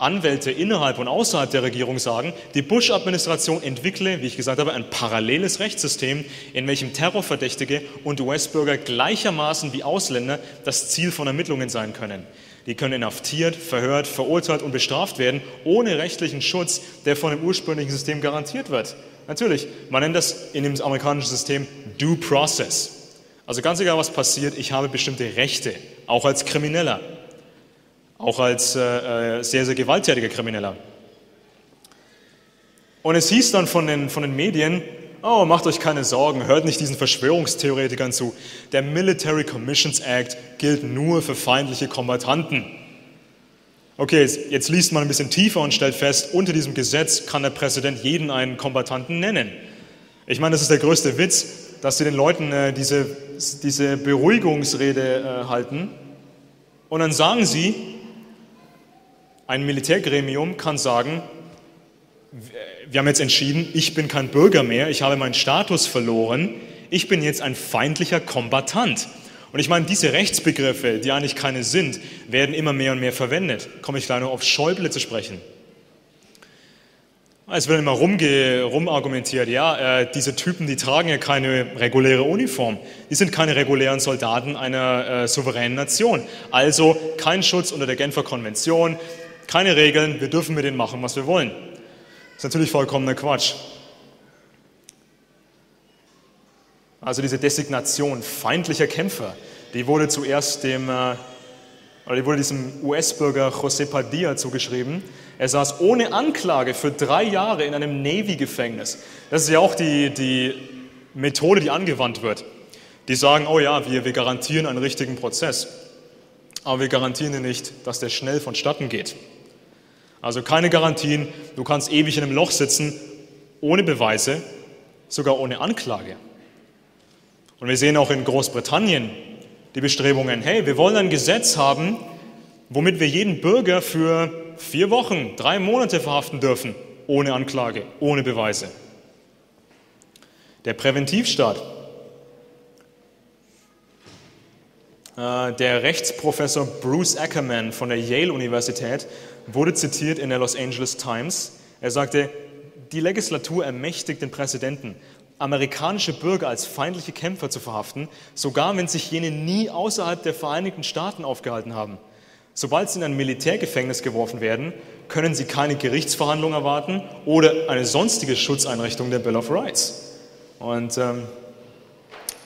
Anwälte innerhalb und außerhalb der Regierung sagen, die Bush-Administration entwickle, wie ich gesagt habe, ein paralleles Rechtssystem, in welchem Terrorverdächtige und US-Bürger gleichermaßen wie Ausländer das Ziel von Ermittlungen sein können. Die können inhaftiert, verhört, verurteilt und bestraft werden, ohne rechtlichen Schutz, der von dem ursprünglichen System garantiert wird. Natürlich, man nennt das in dem amerikanischen System Due Process. Also ganz egal, was passiert, ich habe bestimmte Rechte, auch als Krimineller auch als äh, äh, sehr, sehr gewalttätiger Krimineller. Und es hieß dann von den, von den Medien, oh, macht euch keine Sorgen, hört nicht diesen Verschwörungstheoretikern zu. Der Military Commissions Act gilt nur für feindliche Kombattanten. Okay, jetzt, liest man ein bisschen tiefer und stellt fest, unter diesem Gesetz kann der Präsident jeden einen Kombattanten nennen. Ich meine, das ist der größte Witz, dass sie den Leuten äh, diese, diese Beruhigungsrede äh, halten und dann sagen sie, ein Militärgremium kann sagen, wir haben jetzt entschieden, ich bin kein Bürger mehr, ich habe meinen Status verloren, ich bin jetzt ein feindlicher Kombatant. Und ich meine, diese Rechtsbegriffe, die eigentlich keine sind, werden immer mehr und mehr verwendet. Komme ich gleich noch auf Schäuble zu sprechen. Es wird immer rumargumentiert, ja, äh, diese Typen, die tragen ja keine reguläre Uniform. Die sind keine regulären Soldaten einer äh, souveränen Nation. Also kein Schutz unter der Genfer Konvention, keine Regeln, wir dürfen mit denen machen, was wir wollen. Das ist natürlich vollkommener Quatsch. Also diese Designation feindlicher Kämpfer, die wurde zuerst dem, äh, oder die wurde diesem US-Bürger José Padilla zugeschrieben. Er saß ohne Anklage für drei Jahre in einem Navy-Gefängnis. Das ist ja auch die, die Methode, die angewandt wird. Die sagen, oh ja, wir, wir garantieren einen richtigen Prozess, aber wir garantieren nicht, dass der schnell vonstatten geht. Also keine Garantien, du kannst ewig in einem Loch sitzen, ohne Beweise, sogar ohne Anklage. Und wir sehen auch in Großbritannien die Bestrebungen, hey, wir wollen ein Gesetz haben, womit wir jeden Bürger für vier Wochen, drei Monate verhaften dürfen, ohne Anklage, ohne Beweise. Der Präventivstaat. Äh, der Rechtsprofessor Bruce Ackerman von der Yale-Universität wurde zitiert in der Los Angeles Times. Er sagte, die Legislatur ermächtigt den Präsidenten, amerikanische Bürger als feindliche Kämpfer zu verhaften, sogar wenn sich jene nie außerhalb der Vereinigten Staaten aufgehalten haben. Sobald sie in ein Militärgefängnis geworfen werden, können sie keine Gerichtsverhandlung erwarten oder eine sonstige Schutzeinrichtung der Bill of Rights. Und ähm,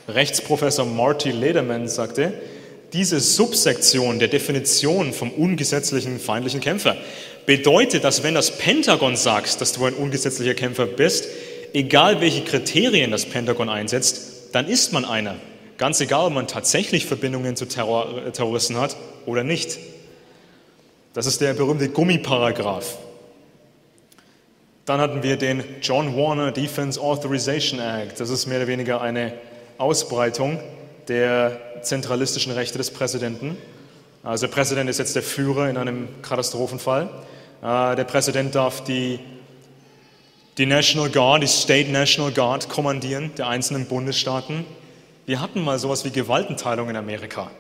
Rechtsprofessor Marty Lederman sagte, diese Subsektion der Definition vom ungesetzlichen feindlichen Kämpfer bedeutet, dass wenn das Pentagon sagt, dass du ein ungesetzlicher Kämpfer bist, egal welche Kriterien das Pentagon einsetzt, dann ist man einer. Ganz egal, ob man tatsächlich Verbindungen zu Terror, Terroristen hat oder nicht. Das ist der berühmte Gummiparagraph. Dann hatten wir den John Warner Defense Authorization Act. Das ist mehr oder weniger eine Ausbreitung der zentralistischen Rechte des Präsidenten. Also der Präsident ist jetzt der Führer in einem Katastrophenfall. Äh, der Präsident darf die die National Guard, die State National Guard kommandieren der einzelnen Bundesstaaten. Wir hatten mal sowas wie Gewaltenteilung in Amerika.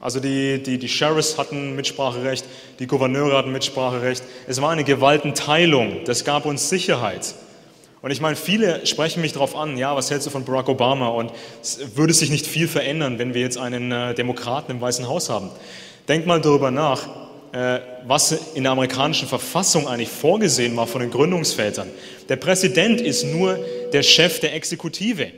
Also die, die, die Sheriffs hatten Mitspracherecht, die Gouverneure hatten Mitspracherecht. Es war eine Gewaltenteilung, das gab uns Sicherheit. Und ich meine, viele sprechen mich darauf an, ja, was hältst du von Barack Obama? Und es würde sich nicht viel verändern, wenn wir jetzt einen äh, Demokraten im Weißen Haus haben. Denk mal darüber nach, äh, was in der amerikanischen Verfassung eigentlich vorgesehen war von den Gründungsvätern. Der Präsident ist nur der Chef der Exekutive.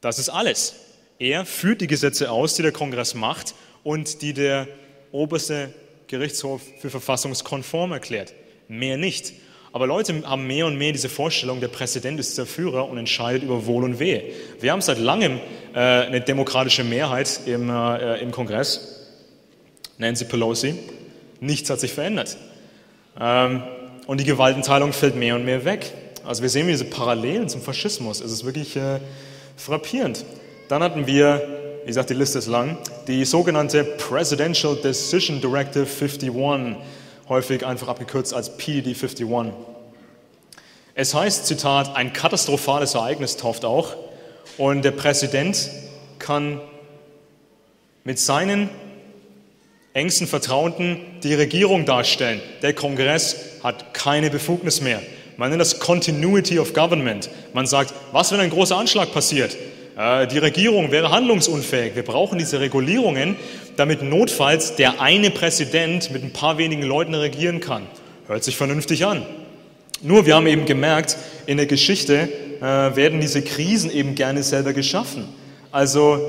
Das ist alles. Er führt die Gesetze aus, die der Kongress macht und die der oberste Gerichtshof für verfassungskonform erklärt. Mehr nicht. Aber Leute haben mehr und mehr diese Vorstellung, der Präsident ist der Führer und entscheidet über Wohl und Wehe. Wir haben seit langem äh, eine demokratische Mehrheit im, äh, im Kongress. Nancy Pelosi, Nichts hat sich verändert. Ähm, und die Gewaltenteilung fällt mehr und mehr weg. Also wir sehen diese Parallelen zum Faschismus. Es ist wirklich äh, frappierend. Dann hatten wir, wie gesagt, die Liste ist lang, die sogenannte Presidential Decision Directive 51, häufig einfach abgekürzt als PDD 51. Es heißt, Zitat, ein katastrophales Ereignis tauft auch und der Präsident kann mit seinen engsten Vertrauten die Regierung darstellen. Der Kongress hat keine Befugnis mehr. Man nennt das Continuity of Government. Man sagt, was, wenn ein großer Anschlag passiert? Äh, die Regierung wäre handlungsunfähig. Wir brauchen diese Regulierungen, damit notfalls der eine Präsident mit ein paar wenigen Leuten regieren kann. Hört sich vernünftig an. Nur wir haben eben gemerkt, in der Geschichte äh, werden diese Krisen eben gerne selber geschaffen. Also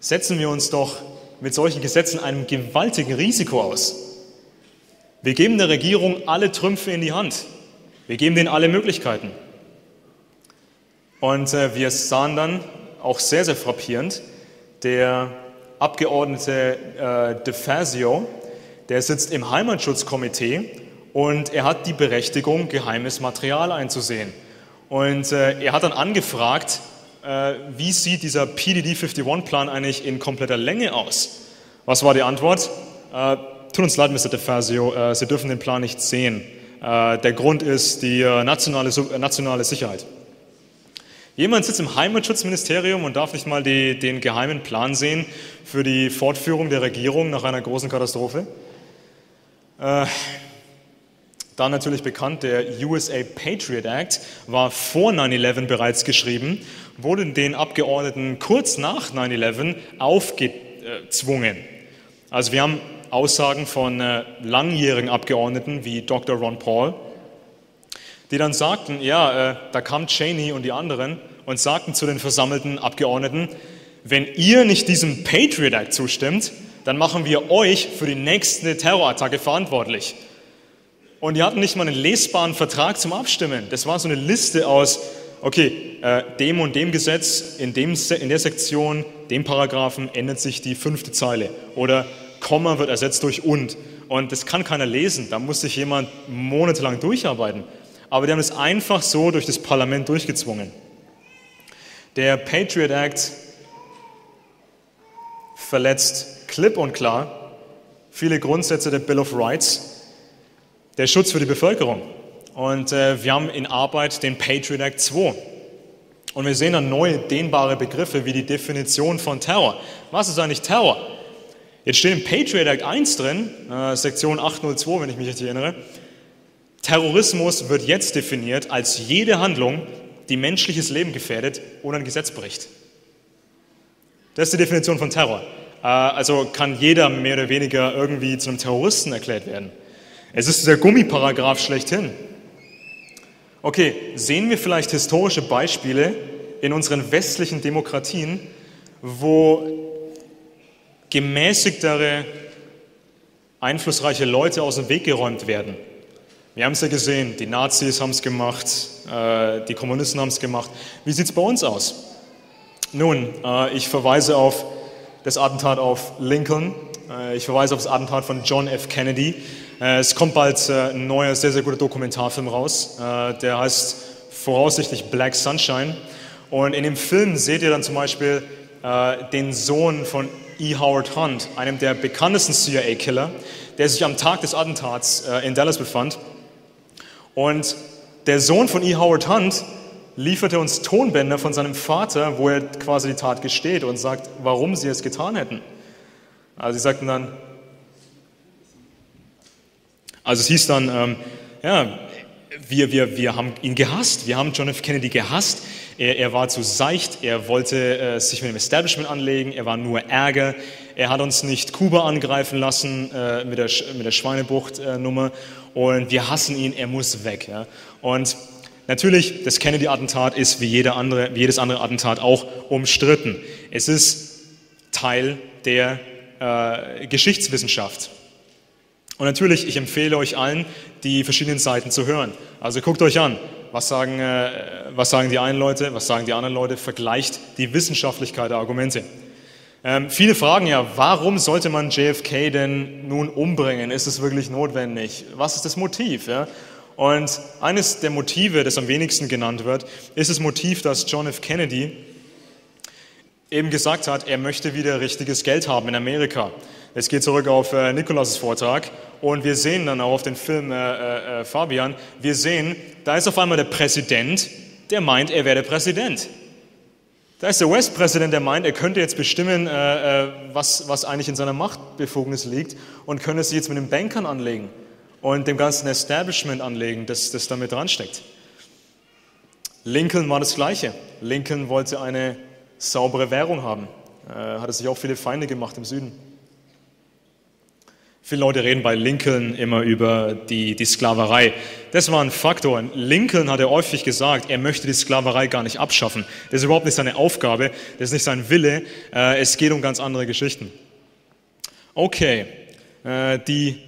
setzen wir uns doch mit solchen Gesetzen einem gewaltigen Risiko aus. Wir geben der Regierung alle Trümpfe in die Hand. Wir geben denen alle Möglichkeiten. Und äh, wir sahen dann auch sehr, sehr frappierend, der Abgeordnete äh, De Fazio, der sitzt im Heimatschutzkomitee und er hat die Berechtigung, geheimes Material einzusehen. Und äh, er hat dann angefragt, äh, wie sieht dieser PDD 51-Plan eigentlich in kompletter Länge aus? Was war die Antwort? Äh, tut uns leid, Mr. DeFazio, äh, Sie dürfen den Plan nicht sehen. Äh, der Grund ist die äh, nationale, nationale Sicherheit. Jemand sitzt im Heimatschutzministerium und darf nicht mal die, den geheimen Plan sehen für die Fortführung der Regierung nach einer großen Katastrophe. Äh, dann natürlich bekannt, der USA Patriot Act war vor 9-11 bereits geschrieben, wurde den Abgeordneten kurz nach 9-11 aufgezwungen. Also wir haben Aussagen von äh, langjährigen Abgeordneten wie Dr. Ron Paul, die dann sagten, ja, äh, da kam Cheney und die anderen und sagten zu den versammelten Abgeordneten, wenn ihr nicht diesem Patriot Act zustimmt, dann machen wir euch für die nächste Terrorattacke verantwortlich. Und die hatten nicht mal einen lesbaren Vertrag zum Abstimmen. Das war so eine Liste aus, okay, äh, dem und dem Gesetz, in, dem, in der Sektion, dem Paragraphen ändert sich die fünfte Zeile. Oder Komma wird ersetzt durch und. Und das kann keiner lesen. Da muss sich jemand monatelang durcharbeiten. Aber die haben es einfach so durch das Parlament durchgezwungen. Der Patriot Act verletzt klipp und klar viele Grundsätze der Bill of Rights der Schutz für die Bevölkerung. Und äh, wir haben in Arbeit den Patriot Act 2. Und wir sehen dann neue dehnbare Begriffe wie die Definition von Terror. Was ist eigentlich Terror? Jetzt steht im Patriot Act 1 drin, äh, Sektion 802, wenn ich mich richtig erinnere, Terrorismus wird jetzt definiert als jede Handlung, die menschliches Leben gefährdet oder ein Gesetz bricht. Das ist die Definition von Terror. Äh, also kann jeder mehr oder weniger irgendwie zu einem Terroristen erklärt werden. Es ist der Gummiparagraph schlechthin. Okay, sehen wir vielleicht historische Beispiele in unseren westlichen Demokratien, wo gemäßigtere, einflussreiche Leute aus dem Weg geräumt werden? Wir haben es ja gesehen, die Nazis haben es gemacht, äh, die Kommunisten haben es gemacht. Wie sieht es bei uns aus? Nun, äh, ich verweise auf das Attentat auf Lincoln, äh, ich verweise auf das Attentat von John F. Kennedy. Es kommt bald ein neuer, sehr, sehr guter Dokumentarfilm raus, der heißt voraussichtlich Black Sunshine. Und in dem Film seht ihr dann zum Beispiel den Sohn von E. Howard Hunt, einem der bekanntesten CIA-Killer, der sich am Tag des Attentats in Dallas befand. Und der Sohn von E. Howard Hunt lieferte uns Tonbänder von seinem Vater, wo er quasi die Tat gesteht und sagt, warum sie es getan hätten. Also sie sagten dann, also es hieß dann, ähm, ja, wir, wir, wir haben ihn gehasst, wir haben John F. Kennedy gehasst, er, er war zu seicht, er wollte äh, sich mit dem Establishment anlegen, er war nur Ärger, er hat uns nicht Kuba angreifen lassen äh, mit der, mit der Schweinebucht-Nummer äh, und wir hassen ihn, er muss weg. Ja? Und natürlich, das Kennedy-Attentat ist wie, jeder andere, wie jedes andere Attentat auch umstritten. Es ist Teil der äh, Geschichtswissenschaft. Und natürlich, ich empfehle euch allen, die verschiedenen Seiten zu hören. Also guckt euch an, was sagen, äh, was sagen die einen Leute, was sagen die anderen Leute, vergleicht die Wissenschaftlichkeit der Argumente. Ähm, viele fragen ja, warum sollte man JFK denn nun umbringen? Ist es wirklich notwendig? Was ist das Motiv? Ja? Und eines der Motive, das am wenigsten genannt wird, ist das Motiv, dass John F. Kennedy eben gesagt hat, er möchte wieder richtiges Geld haben in Amerika. Es geht zurück auf äh, Nikolaus' Vortrag und wir sehen dann auch auf den Film äh, äh, äh, Fabian, wir sehen, da ist auf einmal der Präsident, der meint, er wäre Präsident. Da ist der West-Präsident, der meint, er könnte jetzt bestimmen, äh, äh, was, was eigentlich in seiner Machtbefugnis liegt und könnte sich jetzt mit den Bankern anlegen und dem ganzen Establishment anlegen, das, das damit dran steckt. Lincoln war das Gleiche. Lincoln wollte eine saubere Währung haben. Äh, hatte sich auch viele Feinde gemacht im Süden. Viele Leute reden bei Lincoln immer über die, die Sklaverei. Das war ein Faktor. Lincoln hat er häufig gesagt, er möchte die Sklaverei gar nicht abschaffen. Das ist überhaupt nicht seine Aufgabe, das ist nicht sein Wille. Äh, es geht um ganz andere Geschichten. Okay, äh, die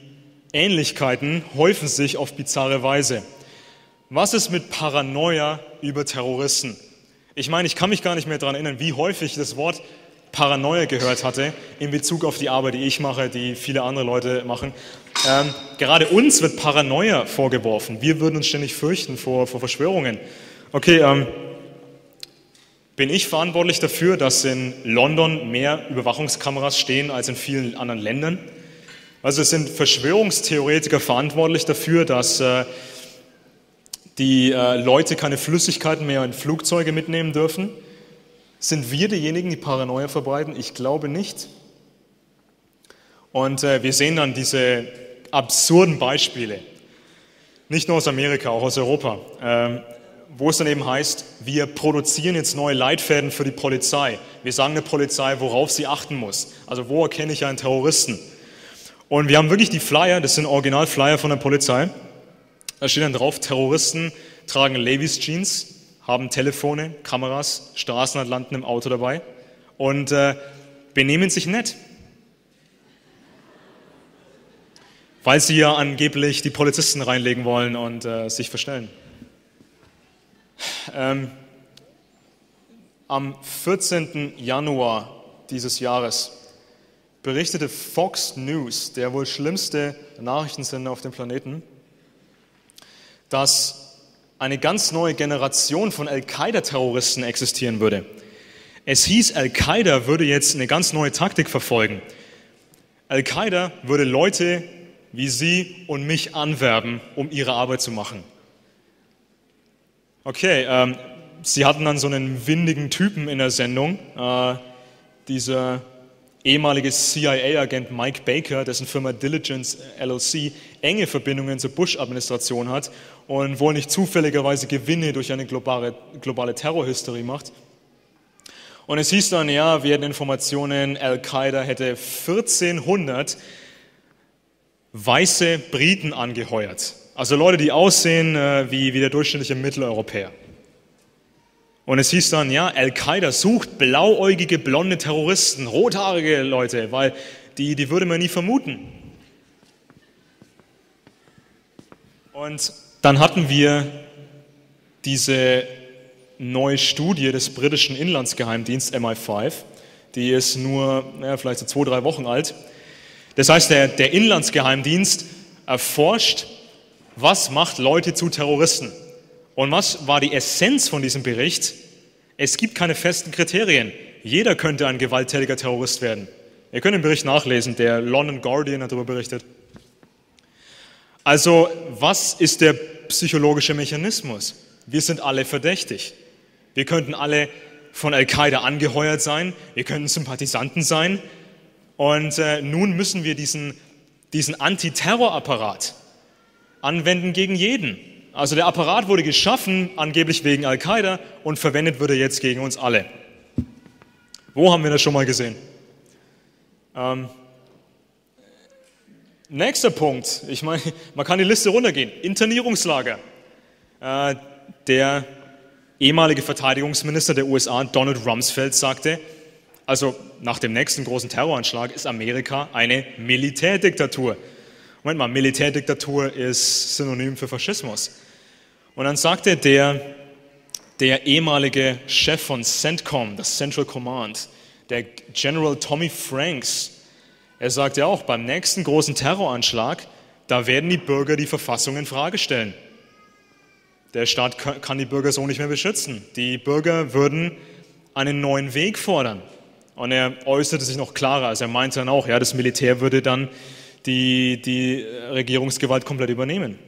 Ähnlichkeiten häufen sich auf bizarre Weise. Was ist mit Paranoia über Terroristen? Ich meine, ich kann mich gar nicht mehr daran erinnern, wie häufig das Wort Paranoia gehört hatte in Bezug auf die Arbeit, die ich mache, die viele andere Leute machen. Ähm, gerade uns wird Paranoia vorgeworfen. Wir würden uns ständig fürchten vor, vor Verschwörungen. Okay, ähm, bin ich verantwortlich dafür, dass in London mehr Überwachungskameras stehen als in vielen anderen Ländern? Also sind Verschwörungstheoretiker verantwortlich dafür, dass äh, die äh, Leute keine Flüssigkeiten mehr in Flugzeuge mitnehmen dürfen? Sind wir diejenigen, die Paranoia verbreiten? Ich glaube nicht. Und äh, wir sehen dann diese absurden Beispiele, nicht nur aus Amerika, auch aus Europa, ähm, wo es dann eben heißt, wir produzieren jetzt neue Leitfäden für die Polizei. Wir sagen der Polizei, worauf sie achten muss. Also wo erkenne ich einen Terroristen? Und wir haben wirklich die Flyer, das sind Original-Flyer von der Polizei. Da steht dann drauf, Terroristen tragen Levis Jeans, haben Telefone, Kameras, Straßenatlanten im Auto dabei und äh, benehmen sich nett. Weil sie ja angeblich die Polizisten reinlegen wollen und äh, sich verstellen. Ähm, am 14. Januar dieses Jahres berichtete Fox News, der wohl schlimmste Nachrichtensender auf dem Planeten, dass eine ganz neue Generation von Al-Qaida-Terroristen existieren würde. Es hieß, Al-Qaida würde jetzt eine ganz neue Taktik verfolgen. Al-Qaida würde Leute wie Sie und mich anwerben, um ihre Arbeit zu machen. Okay, ähm, sie hatten dann so einen windigen Typen in der Sendung, äh, dieser ehemalige CIA-Agent Mike Baker, dessen Firma Diligence LLC enge Verbindungen zur Bush-Administration hat und wohl nicht zufälligerweise Gewinne durch eine globale, globale Terrorhysterie macht. Und es hieß dann, ja, wir hätten Informationen, Al-Qaida hätte 1400 weiße Briten angeheuert. Also Leute, die aussehen äh, wie, wie der durchschnittliche Mitteleuropäer. Und es hieß dann, ja, Al-Qaida sucht blauäugige, blonde Terroristen, rothaarige Leute, weil die, die würde man nie vermuten. Und dann hatten wir diese neue Studie des britischen Inlandsgeheimdienst MI5, die ist nur ja, vielleicht so zwei, drei Wochen alt. Das heißt, der, der Inlandsgeheimdienst erforscht, was macht Leute zu Terroristen. Und was war die Essenz von diesem Bericht? Es gibt keine festen Kriterien. Jeder könnte ein gewalttätiger Terrorist werden. Ihr könnt den Bericht nachlesen, der London Guardian hat darüber berichtet. Also, was ist der psychologische Mechanismus? Wir sind alle verdächtig. Wir könnten alle von Al-Qaida angeheuert sein, wir könnten Sympathisanten sein. Und äh, nun müssen wir diesen, diesen Antiterrorapparat anwenden gegen jeden. Also der Apparat wurde geschaffen, angeblich wegen Al-Qaida, und verwendet wird er jetzt gegen uns alle. Wo haben wir das schon mal gesehen? Ähm, nächster Punkt. Ich meine, man kann die Liste runtergehen. Internierungslager. Äh, der ehemalige Verteidigungsminister der USA, Donald Rumsfeld, sagte, also nach dem nächsten großen Terroranschlag ist Amerika eine Militärdiktatur. Moment mal, Militärdiktatur ist Synonym für Faschismus. Und dann sagte der, der ehemalige Chef von CENTCOM, das Central Command, der General Tommy Franks, er sagte auch, beim nächsten großen Terroranschlag, da werden die Bürger die Verfassung in Frage stellen. Der Staat kann die Bürger so nicht mehr beschützen. Die Bürger würden einen neuen Weg fordern. Und er äußerte sich noch klarer. Also er meinte dann auch, ja, das Militär würde dann die, die Regierungsgewalt komplett übernehmen.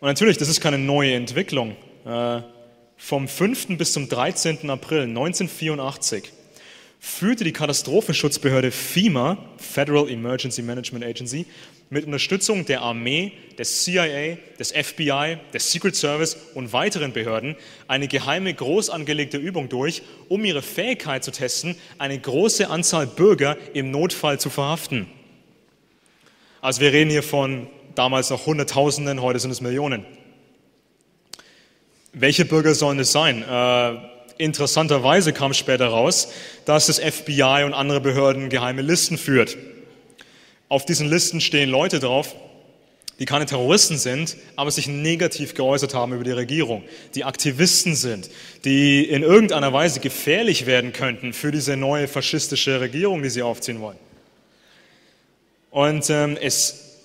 Und natürlich, das ist keine neue Entwicklung. Äh, vom 5. bis zum 13. April 1984 führte die Katastrophenschutzbehörde FEMA, Federal Emergency Management Agency, mit Unterstützung der Armee, des CIA, des FBI, des Secret Service und weiteren Behörden eine geheime, groß angelegte Übung durch, um ihre Fähigkeit zu testen, eine große Anzahl Bürger im Notfall zu verhaften. Also wir reden hier von damals noch Hunderttausenden, heute sind es Millionen. Welche Bürger sollen es sein? Äh, interessanterweise kam später raus, dass das FBI und andere Behörden geheime Listen führt. Auf diesen Listen stehen Leute drauf, die keine Terroristen sind, aber sich negativ geäußert haben über die Regierung, die Aktivisten sind, die in irgendeiner Weise gefährlich werden könnten für diese neue faschistische Regierung, die sie aufziehen wollen. Und ähm, es,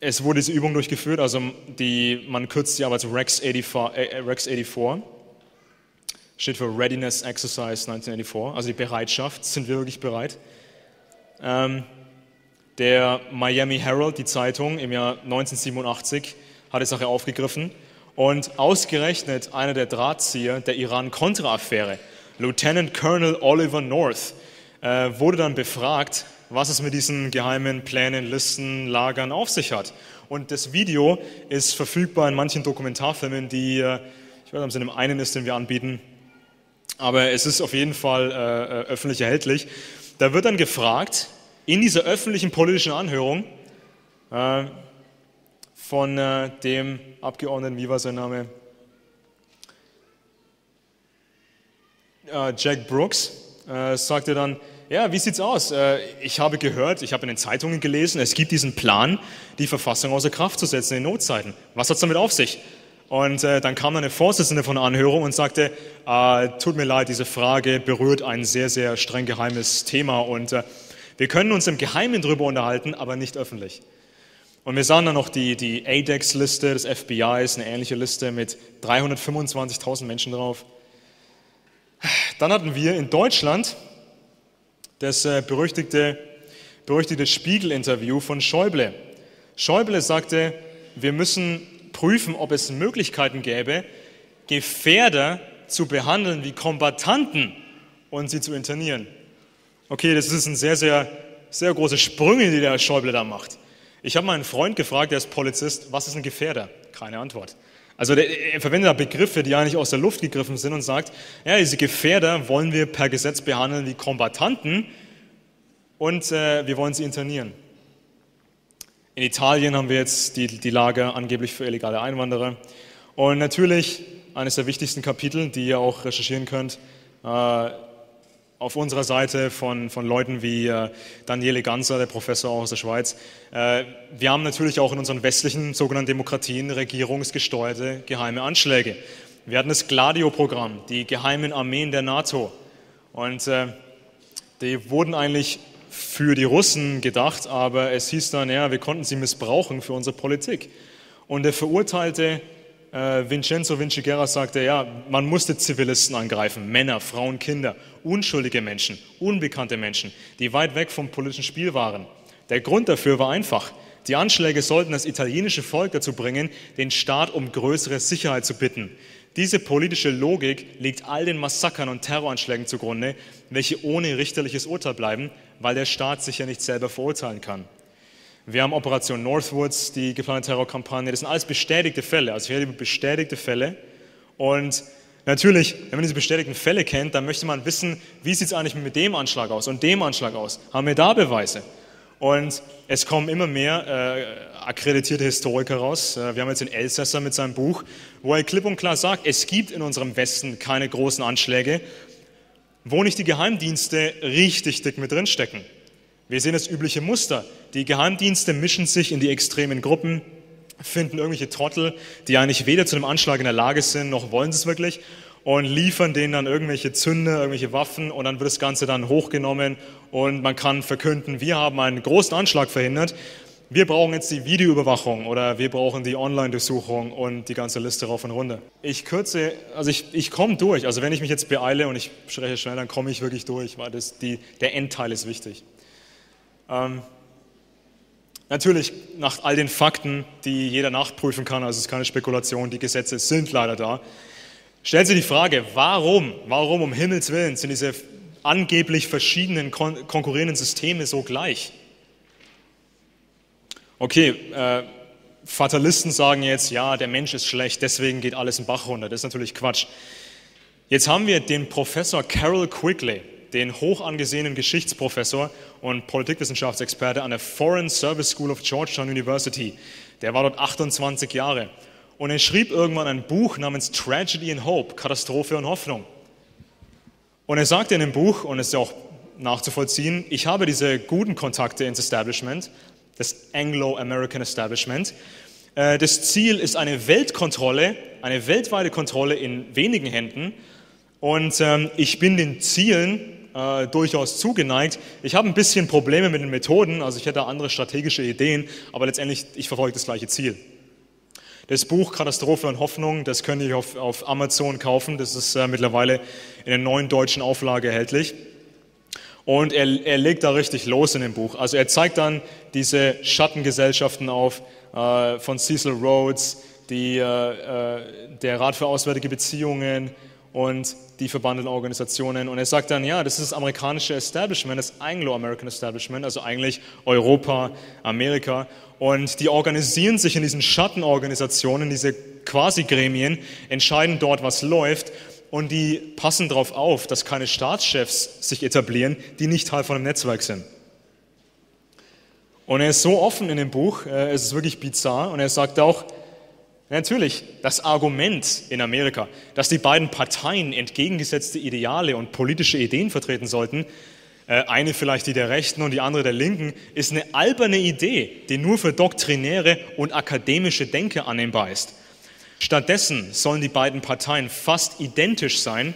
es wurde diese Übung durchgeführt, also die, man kürzt sie aber als Rex 84, äh, Rex 84, steht für Readiness Exercise 1984, also die Bereitschaft, sind wir wirklich bereit. Ähm, der Miami Herald, die Zeitung, im Jahr 1987 hat die Sache aufgegriffen und ausgerechnet einer der Drahtzieher der Iran-Contra-Affäre, Lieutenant Colonel Oliver North, äh, wurde dann befragt, was es mit diesen geheimen Plänen, Listen, Lagern auf sich hat. Und das Video ist verfügbar in manchen Dokumentarfilmen, die, äh, ich weiß nicht, ob es in dem einen ist, den wir anbieten, aber es ist auf jeden Fall äh, äh, öffentlich erhältlich. Da wird dann gefragt, in dieser öffentlichen politischen Anhörung äh, von äh, dem Abgeordneten, wie war sein Name? Äh, Jack Brooks, äh, sagte dann, ja, wie sieht's aus? Ich habe gehört, ich habe in den Zeitungen gelesen, es gibt diesen Plan, die Verfassung außer Kraft zu setzen in Notzeiten. Was hat's damit auf sich? Und äh, dann kam eine Vorsitzende von der Anhörung und sagte, äh, tut mir leid, diese Frage berührt ein sehr, sehr streng geheimes Thema und äh, wir können uns im Geheimen darüber unterhalten, aber nicht öffentlich. Und wir sahen dann noch die, die ADEX-Liste des FBIs, eine ähnliche Liste mit 325.000 Menschen drauf. Dann hatten wir in Deutschland das äh, berüchtigte, berüchtigte Spiegel-Interview von Schäuble. Schäuble sagte, wir müssen prüfen, ob es Möglichkeiten gäbe, Gefährder zu behandeln wie Kombattanten und sie zu internieren. Okay, das ist ein sehr, sehr, sehr große Sprünge, die der Schäuble da macht. Ich habe meinen Freund gefragt, der ist Polizist, was ist ein Gefährder? Keine Antwort. Also er verwendet da Begriffe, die eigentlich aus der Luft gegriffen sind und sagt, ja, diese Gefährder wollen wir per Gesetz behandeln wie Kombattanten und äh, wir wollen sie internieren. In Italien haben wir jetzt die, die Lager angeblich für illegale Einwanderer. Und natürlich eines der wichtigsten Kapitel, die ihr auch recherchieren könnt, äh, auf unserer Seite von, von Leuten wie äh, Daniele Ganser, der Professor aus der Schweiz. Äh, wir haben natürlich auch in unseren westlichen sogenannten Demokratien regierungsgesteuerte geheime Anschläge. Wir hatten das Gladio-Programm, die geheimen Armeen der NATO. Und äh, die wurden eigentlich für die Russen gedacht, aber es hieß dann, ja, wir konnten sie missbrauchen für unsere Politik. Und der verurteilte äh, Vincenzo Vinciguerra sagte, ja, man musste Zivilisten angreifen, Männer, Frauen, Kinder, unschuldige Menschen, unbekannte Menschen, die weit weg vom politischen Spiel waren. Der Grund dafür war einfach. Die Anschläge sollten das italienische Volk dazu bringen, den Staat um größere Sicherheit zu bitten. Diese politische Logik liegt all den Massakern und Terroranschlägen zugrunde, welche ohne richterliches Urteil bleiben, weil der Staat sich ja nicht selber verurteilen kann. Wir haben Operation Northwoods, die geplante Terrorkampagne. Das sind alles bestätigte Fälle. Also ich rede über bestätigte Fälle. Und natürlich, wenn man diese bestätigten Fälle kennt, dann möchte man wissen, wie sieht es eigentlich mit dem Anschlag aus und dem Anschlag aus? Haben wir da Beweise? Und es kommen immer mehr äh, akkreditierte Historiker raus. Äh, wir haben jetzt den Elsässer mit seinem Buch, wo er klipp und klar sagt, es gibt in unserem Westen keine großen Anschläge, wo nicht die Geheimdienste richtig dick mit drinstecken. Wir sehen das übliche Muster. Die Geheimdienste mischen sich in die extremen Gruppen, finden irgendwelche Trottel, die eigentlich weder zu einem Anschlag in der Lage sind, noch wollen sie es wirklich, und liefern denen dann irgendwelche Zünder, irgendwelche Waffen und dann wird das Ganze dann hochgenommen und man kann verkünden, wir haben einen großen Anschlag verhindert, wir brauchen jetzt die Videoüberwachung oder wir brauchen die Online-Durchsuchung und die ganze Liste rauf und runter. Ich kürze, also ich, ich komme durch. Also wenn ich mich jetzt beeile und ich spreche schnell, dann komme ich wirklich durch, weil das die, der Endteil ist wichtig. Ähm, natürlich nach all den Fakten, die jeder nachprüfen kann, also es ist keine Spekulation, die Gesetze sind leider da. Stellt sich die Frage, warum, warum um Himmels Willen sind diese angeblich verschiedenen kon konkurrierenden Systeme so gleich? Okay, äh, Fatalisten sagen jetzt, ja, der Mensch ist schlecht, deswegen geht alles in Bach runter. Das ist natürlich Quatsch. Jetzt haben wir den Professor Carol Quigley den hoch angesehenen Geschichtsprofessor und Politikwissenschaftsexperte an der Foreign Service School of Georgetown University. Der war dort 28 Jahre. Und er schrieb irgendwann ein Buch namens Tragedy and Hope, Katastrophe und Hoffnung. Und er sagte in dem Buch, und es ist auch nachzuvollziehen, ich habe diese guten Kontakte ins Establishment, das Anglo-American Establishment. Äh, das Ziel ist eine Weltkontrolle, eine weltweite Kontrolle in wenigen Händen. Und ähm, ich bin den Zielen äh, durchaus zugeneigt. Ich habe ein bisschen Probleme mit den Methoden, also ich hätte andere strategische Ideen, aber letztendlich, ich verfolge das gleiche Ziel. Das Buch Katastrophe und Hoffnung, das könnt ihr auf, auf Amazon kaufen. Das ist äh, mittlerweile in der neuen deutschen Auflage erhältlich. Und er, er legt da richtig los in dem Buch. Also er zeigt dann diese Schattengesellschaften auf äh, von Cecil Rhodes, die, äh, äh der Rat für Auswärtige Beziehungen, und die verbandenen Organisationen. Und er sagt dann, ja, das ist das amerikanische Establishment, das Anglo-American Establishment, also eigentlich Europa, Amerika. Und die organisieren sich in diesen Schattenorganisationen, diese Quasi-Gremien, entscheiden dort, was läuft. Und die passen darauf auf, dass keine Staatschefs sich etablieren, die nicht Teil von einem Netzwerk sind. Und er ist so offen in dem Buch, äh, es ist wirklich bizarr. Und er sagt auch, Natürlich, das Argument in Amerika, dass die beiden Parteien entgegengesetzte Ideale und politische Ideen vertreten sollten, äh, eine vielleicht die der Rechten und die andere der Linken, ist eine alberne Idee, die nur für doktrinäre und akademische Denker annehmbar ist. Stattdessen sollen die beiden Parteien fast identisch sein,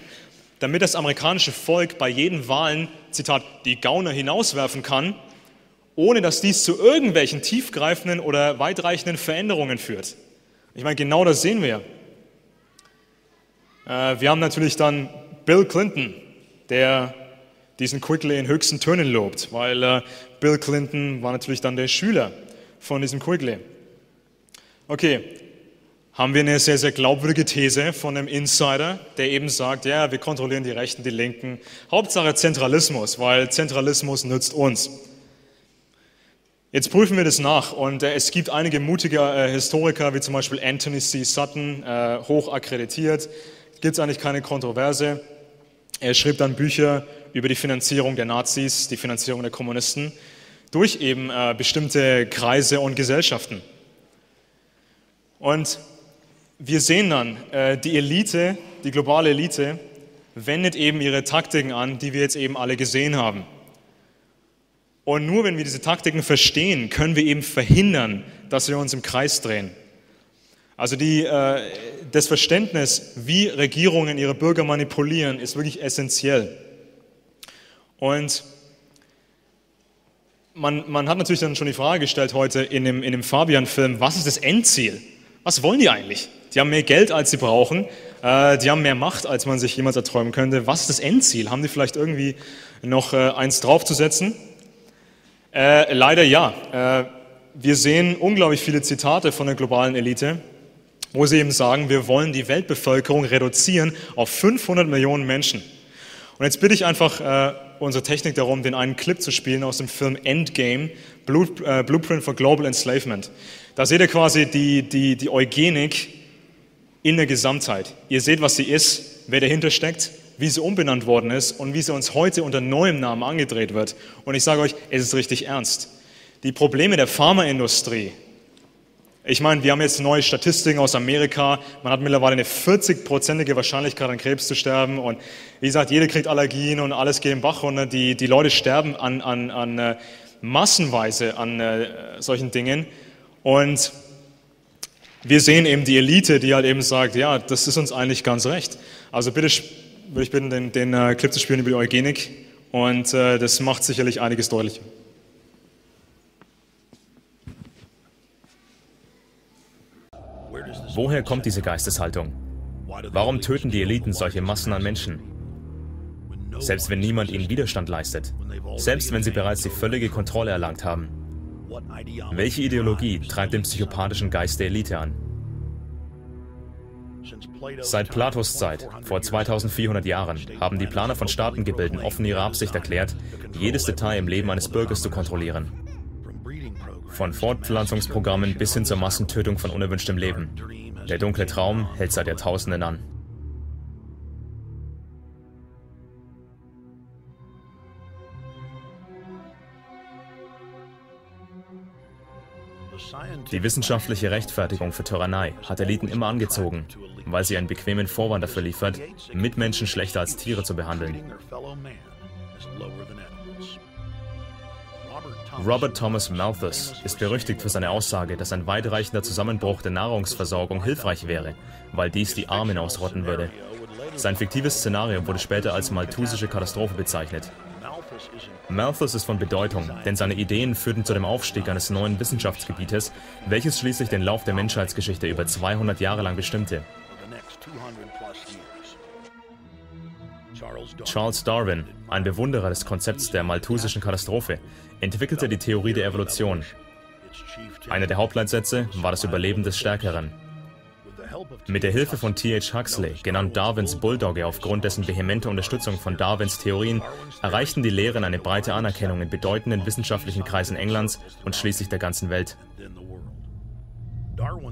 damit das amerikanische Volk bei jeden Wahlen, Zitat, die Gauner hinauswerfen kann, ohne dass dies zu irgendwelchen tiefgreifenden oder weitreichenden Veränderungen führt. Ich meine, genau das sehen wir. Äh, wir haben natürlich dann Bill Clinton, der diesen Quigley in höchsten Tönen lobt, weil äh, Bill Clinton war natürlich dann der Schüler von diesem Quigley. Okay, haben wir eine sehr, sehr glaubwürdige These von einem Insider, der eben sagt, ja, wir kontrollieren die Rechten, die Linken. Hauptsache Zentralismus, weil Zentralismus nützt uns. Jetzt prüfen wir das nach und äh, es gibt einige mutige äh, Historiker, wie zum Beispiel Anthony C. Sutton, äh, hoch akkreditiert. Gibt es eigentlich keine Kontroverse. Er schrieb dann Bücher über die Finanzierung der Nazis, die Finanzierung der Kommunisten durch eben bestimmte Kreise und Gesellschaften. Und wir sehen dann, äh, die Elite, die globale Elite, wendet eben ihre Taktiken an, die wir jetzt eben alle gesehen haben. Und nur wenn wir diese Taktiken verstehen, können wir eben verhindern, dass wir uns im Kreis drehen. Also die, äh, das Verständnis, wie Regierungen ihre Bürger manipulieren, ist wirklich essentiell. Und man, man hat natürlich dann schon die Frage gestellt heute in dem, in dem Fabian-Film, was ist das Endziel? Was wollen die eigentlich? Die haben mehr Geld, als sie brauchen. Äh, die haben mehr Macht, als man sich jemals erträumen könnte. Was ist das Endziel? Haben die vielleicht irgendwie noch äh, eins draufzusetzen? Äh, leider ja. Äh, wir sehen unglaublich viele Zitate von der globalen Elite, wo sie eben sagen, wir wollen die Weltbevölkerung reduzieren auf 500 Millionen Menschen. Und jetzt bitte ich einfach äh, unsere Technik darum, den einen Clip zu spielen aus dem Film Endgame, äh, Blueprint for Global Enslavement. Da seht ihr quasi die, die, die Eugenik in der Gesamtheit. Ihr seht, was sie ist, wer dahinter steckt, wie sie umbenannt worden ist und wie sie uns heute unter neuem Namen angedreht wird. Und ich sage euch, es ist richtig ernst. Die Probleme der Pharmaindustrie, ich meine, wir haben jetzt neue Statistiken aus Amerika. Man hat mittlerweile eine 40-prozentige Wahrscheinlichkeit an Krebs zu sterben. Und wie gesagt, jeder kriegt Allergien und alles geht im Bach runter. Die, die Leute sterben an, an, an äh, massenweise an äh, solchen Dingen. Und wir sehen eben die Elite, die halt eben sagt, ja, das ist uns eigentlich ganz recht. Also bitte würde ich bitten, den, den äh, Clip zu spielen über die Eugenik. Und äh, das macht sicherlich einiges deutlicher. Woher kommt diese Geisteshaltung? Warum töten die Eliten solche Massen an Menschen? Selbst wenn niemand ihnen Widerstand leistet. Selbst wenn sie bereits die völlige Kontrolle erlangt haben. Welche Ideologie treibt den psychopathischen Geist der Elite an? Seit Platos Zeit, vor 2400 Jahren, haben die Planer von Staatengebilden offen ihre Absicht erklärt, jedes Detail im Leben eines Bürgers zu kontrollieren. Von Fortpflanzungsprogrammen bis hin zur Massentötung von unerwünschtem Leben. Der dunkle Traum hält seit Jahrtausenden an. Die wissenschaftliche Rechtfertigung für Tyrannei hat Eliten immer angezogen, weil sie einen bequemen Vorwand dafür liefert, Mitmenschen schlechter als Tiere zu behandeln. Robert Thomas Malthus ist berüchtigt für seine Aussage, dass ein weitreichender Zusammenbruch der Nahrungsversorgung hilfreich wäre, weil dies die Armen ausrotten würde. Sein fiktives Szenario wurde später als malthusische Katastrophe bezeichnet. Malthus ist von Bedeutung, denn seine Ideen führten zu dem Aufstieg eines neuen Wissenschaftsgebietes, welches schließlich den Lauf der Menschheitsgeschichte über 200 Jahre lang bestimmte. Charles Darwin, ein Bewunderer des Konzepts der malthusischen Katastrophe, entwickelte die Theorie der Evolution. Einer der Hauptleitsätze war das Überleben des Stärkeren. Mit der Hilfe von T.H. Huxley, genannt Darwins Bulldogge aufgrund dessen vehementer Unterstützung von Darwins Theorien, erreichten die Lehren eine breite Anerkennung in bedeutenden wissenschaftlichen Kreisen Englands und schließlich der ganzen Welt.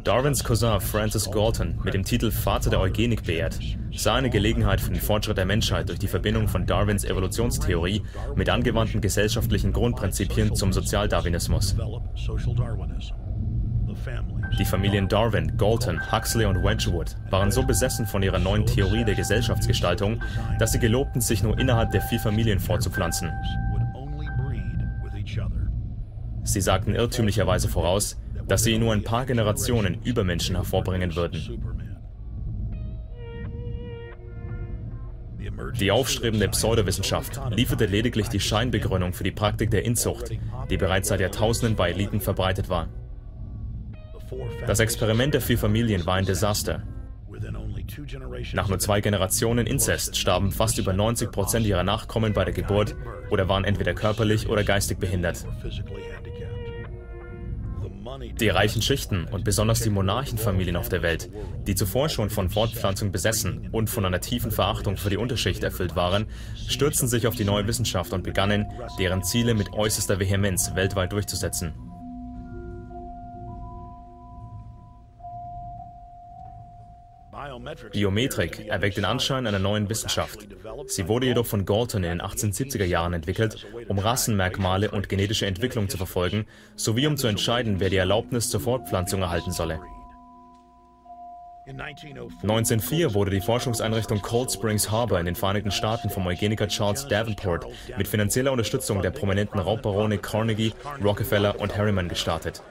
Darwins Cousin Francis Galton, mit dem Titel Vater der Eugenik beehrt, sah eine Gelegenheit für den Fortschritt der Menschheit durch die Verbindung von Darwins Evolutionstheorie mit angewandten gesellschaftlichen Grundprinzipien zum Sozialdarwinismus. Die Familien Darwin, Galton, Huxley und Wedgwood waren so besessen von ihrer neuen Theorie der Gesellschaftsgestaltung, dass sie gelobten, sich nur innerhalb der vier Familien fortzupflanzen. Sie sagten irrtümlicherweise voraus, dass sie nur ein paar Generationen Übermenschen hervorbringen würden. Die aufstrebende Pseudowissenschaft lieferte lediglich die Scheinbegründung für die Praktik der Inzucht, die bereits seit Jahrtausenden bei Eliten verbreitet war. Das Experiment der vier Familien war ein Desaster. Nach nur zwei Generationen Inzest starben fast über 90 Prozent ihrer Nachkommen bei der Geburt oder waren entweder körperlich oder geistig behindert. Die reichen Schichten und besonders die Monarchenfamilien auf der Welt, die zuvor schon von Fortpflanzung besessen und von einer tiefen Verachtung für die Unterschicht erfüllt waren, stürzten sich auf die neue Wissenschaft und begannen, deren Ziele mit äußerster Vehemenz weltweit durchzusetzen. Biometrik erweckt den Anschein einer neuen Wissenschaft. Sie wurde jedoch von Galton in den 1870er Jahren entwickelt, um Rassenmerkmale und genetische Entwicklung zu verfolgen, sowie um zu entscheiden, wer die Erlaubnis zur Fortpflanzung erhalten solle. 1904 wurde die Forschungseinrichtung Cold Springs Harbor in den Vereinigten Staaten vom Eugeniker Charles Davenport mit finanzieller Unterstützung der prominenten Raubbarone Carnegie, Rockefeller und Harriman gestartet.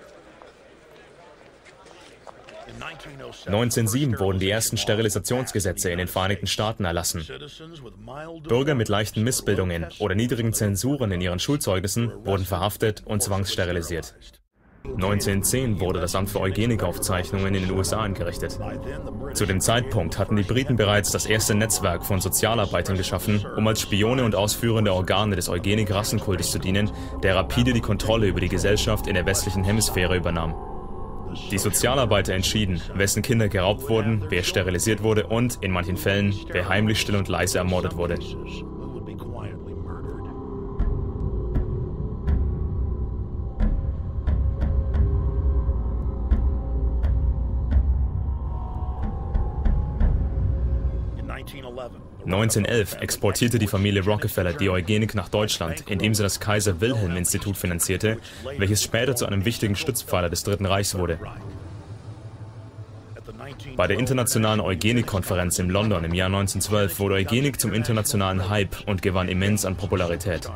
1907 wurden die ersten Sterilisationsgesetze in den Vereinigten Staaten erlassen. Bürger mit leichten Missbildungen oder niedrigen Zensuren in ihren Schulzeugnissen wurden verhaftet und zwangssterilisiert. 1910 wurde das Amt für Eugenikaufzeichnungen in den USA eingerichtet. Zu dem Zeitpunkt hatten die Briten bereits das erste Netzwerk von Sozialarbeitern geschaffen, um als Spione und ausführende Organe des Eugenik-Rassenkultes zu dienen, der rapide die Kontrolle über die Gesellschaft in der westlichen Hemisphäre übernahm. Die Sozialarbeiter entschieden, wessen Kinder geraubt wurden, wer sterilisiert wurde und, in manchen Fällen, wer heimlich still und leise ermordet wurde. (1911) exportierte die Familie Rockefeller die Eugenik nach Deutschland, indem sie das Kaiser-Wilhelm-Institut finanzierte, welches später zu einem wichtigen Stützpfeiler des Dritten Reichs wurde. Bei der Internationalen Eugenik-Konferenz in London im Jahr 1912 wurde Eugenik zum internationalen Hype und gewann immens an Popularität.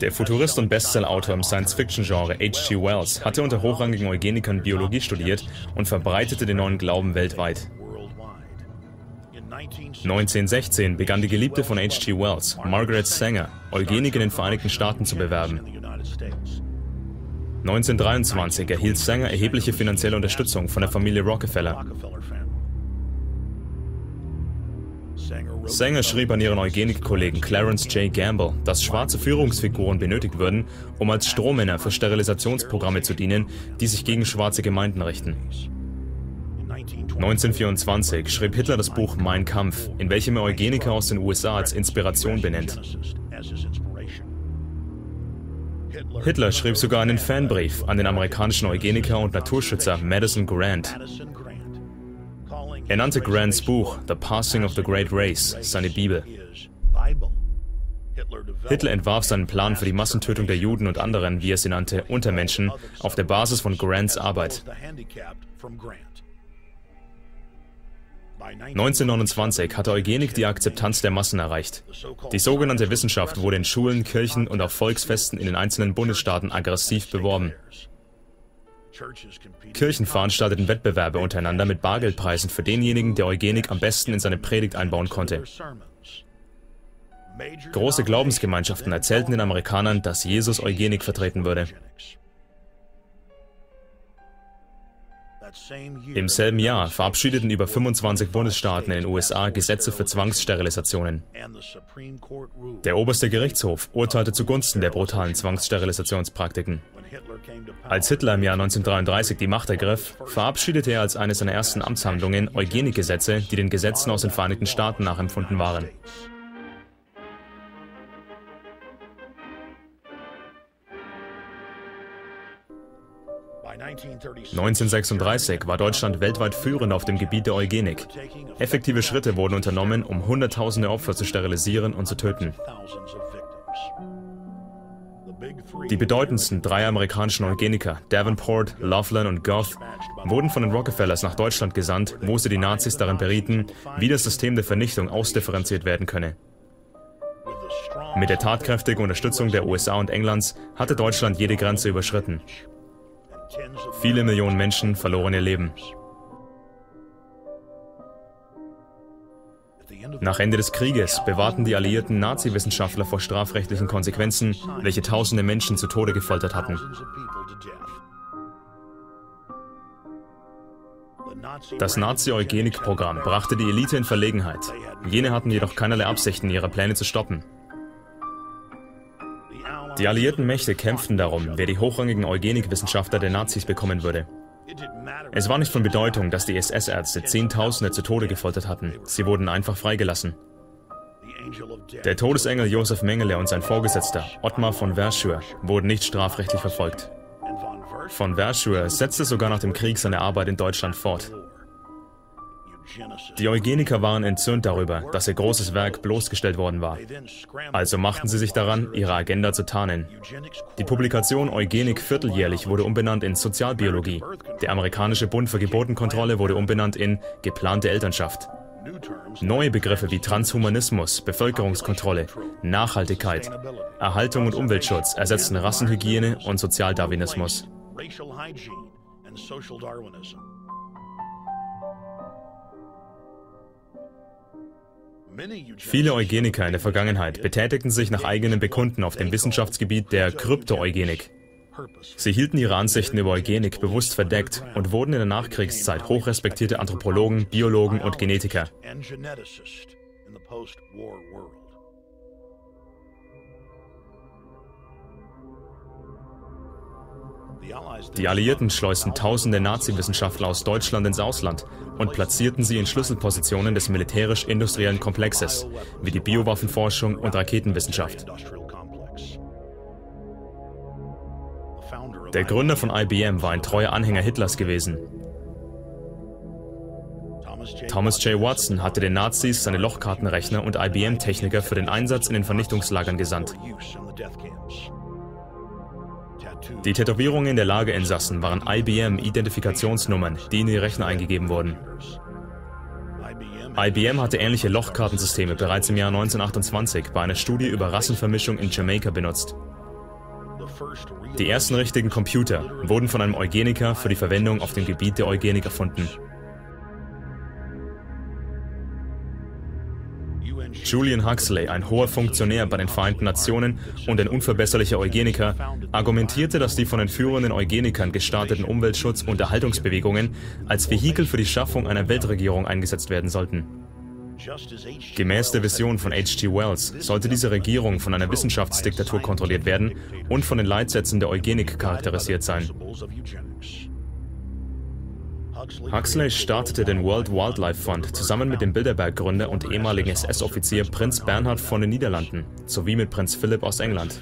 Der Futurist und Bestsellerautor im Science-Fiction-Genre H.G. Wells hatte unter hochrangigen Eugenikern Biologie studiert und verbreitete den neuen Glauben weltweit. 1916 begann die Geliebte von H.G. Wells, Margaret Sanger, Eugenik in den Vereinigten Staaten zu bewerben. 1923 erhielt Sanger erhebliche finanzielle Unterstützung von der Familie Rockefeller. Sanger schrieb an ihren Eugenik-Kollegen Clarence J. Gamble, dass schwarze Führungsfiguren benötigt würden, um als Strohmänner für Sterilisationsprogramme zu dienen, die sich gegen schwarze Gemeinden richten. 1924 schrieb Hitler das Buch Mein Kampf, in welchem er Eugeniker aus den USA als Inspiration benennt. Hitler schrieb sogar einen Fanbrief an den amerikanischen Eugeniker und Naturschützer Madison Grant. Er nannte Grants Buch The Passing of the Great Race seine Bibel. Hitler entwarf seinen Plan für die Massentötung der Juden und anderen, wie er sie nannte, Untermenschen auf der Basis von Grants Arbeit. 1929 hatte Eugenik die Akzeptanz der Massen erreicht. Die sogenannte Wissenschaft wurde in Schulen, Kirchen und auf Volksfesten in den einzelnen Bundesstaaten aggressiv beworben. Kirchen veranstalteten Wettbewerbe untereinander mit Bargeldpreisen für denjenigen, der Eugenik am besten in seine Predigt einbauen konnte. Große Glaubensgemeinschaften erzählten den Amerikanern, dass Jesus Eugenik vertreten würde. Im selben Jahr verabschiedeten über 25 Bundesstaaten in den USA Gesetze für Zwangssterilisationen. Der oberste Gerichtshof urteilte zugunsten der brutalen Zwangssterilisationspraktikeiten. Als Hitler im Jahr 1933 die Macht ergriff, verabschiedete er als eine seiner ersten Amtshandlungen Eugenikgesetze, die den Gesetzen aus den Vereinigten Staaten nachempfunden waren. 1936 war Deutschland weltweit führend auf dem Gebiet der Eugenik. Effektive Schritte wurden unternommen, um Hunderttausende Opfer zu sterilisieren und zu töten. Die bedeutendsten drei amerikanischen Eugeniker, Davenport, Loveland und Goff, wurden von den Rockefellers nach Deutschland gesandt, wo sie die Nazis darin berieten, wie das System der Vernichtung ausdifferenziert werden könne. Mit der tatkräftigen Unterstützung der USA und Englands hatte Deutschland jede Grenze überschritten. Viele Millionen Menschen verloren ihr Leben. Nach Ende des Krieges bewahrten die alliierten Nazi-Wissenschaftler vor strafrechtlichen Konsequenzen, welche tausende Menschen zu Tode gefoltert hatten. Das Nazi-Eugenik-Programm brachte die Elite in Verlegenheit. Jene hatten jedoch keinerlei Absichten, ihre Pläne zu stoppen. Die alliierten Mächte kämpften darum, wer die hochrangigen Eugenikwissenschaftler der Nazis bekommen würde. Es war nicht von Bedeutung, dass die SS-Ärzte Zehntausende zu Tode gefoltert hatten. Sie wurden einfach freigelassen. Der Todesengel Josef Mengele und sein Vorgesetzter Ottmar von Verschuer wurden nicht strafrechtlich verfolgt. Von Verschuer setzte sogar nach dem Krieg seine Arbeit in Deutschland fort. Die Eugeniker waren entzürnt darüber, dass ihr großes Werk bloßgestellt worden war. Also machten sie sich daran, ihre Agenda zu tarnen. Die Publikation Eugenik vierteljährlich wurde umbenannt in Sozialbiologie. Der amerikanische Bund für Geburtenkontrolle wurde umbenannt in geplante Elternschaft. Neue Begriffe wie Transhumanismus, Bevölkerungskontrolle, Nachhaltigkeit, Erhaltung und Umweltschutz ersetzten Rassenhygiene und Sozialdarwinismus. Viele Eugeniker in der Vergangenheit betätigten sich nach eigenem Bekunden auf dem Wissenschaftsgebiet der Kryptoeugenik. Sie hielten ihre Ansichten über Eugenik bewusst verdeckt und wurden in der Nachkriegszeit hochrespektierte Anthropologen, Biologen und Genetiker. Die Alliierten schleusten tausende Nazi-Wissenschaftler aus Deutschland ins Ausland und platzierten sie in Schlüsselpositionen des militärisch-industriellen Komplexes, wie die Biowaffenforschung und Raketenwissenschaft. Der Gründer von IBM war ein treuer Anhänger Hitlers gewesen. Thomas J. Watson hatte den Nazis seine Lochkartenrechner und IBM-Techniker für den Einsatz in den Vernichtungslagern gesandt. Die Tätowierungen der Lagerinsassen waren IBM-Identifikationsnummern, die in die Rechner eingegeben wurden. IBM hatte ähnliche Lochkartensysteme bereits im Jahr 1928 bei einer Studie über Rassenvermischung in Jamaika benutzt. Die ersten richtigen Computer wurden von einem Eugeniker für die Verwendung auf dem Gebiet der Eugenik erfunden. Julian Huxley, ein hoher Funktionär bei den Vereinten Nationen und ein unverbesserlicher Eugeniker, argumentierte, dass die von den führenden Eugenikern gestarteten Umweltschutz- und Erhaltungsbewegungen als Vehikel für die Schaffung einer Weltregierung eingesetzt werden sollten. Gemäß der Vision von H.G. Wells sollte diese Regierung von einer Wissenschaftsdiktatur kontrolliert werden und von den Leitsätzen der Eugenik charakterisiert sein. Huxley startete den World Wildlife Fund zusammen mit dem Bilderberg-Gründer und ehemaligen SS-Offizier Prinz Bernhard von den Niederlanden sowie mit Prinz Philipp aus England.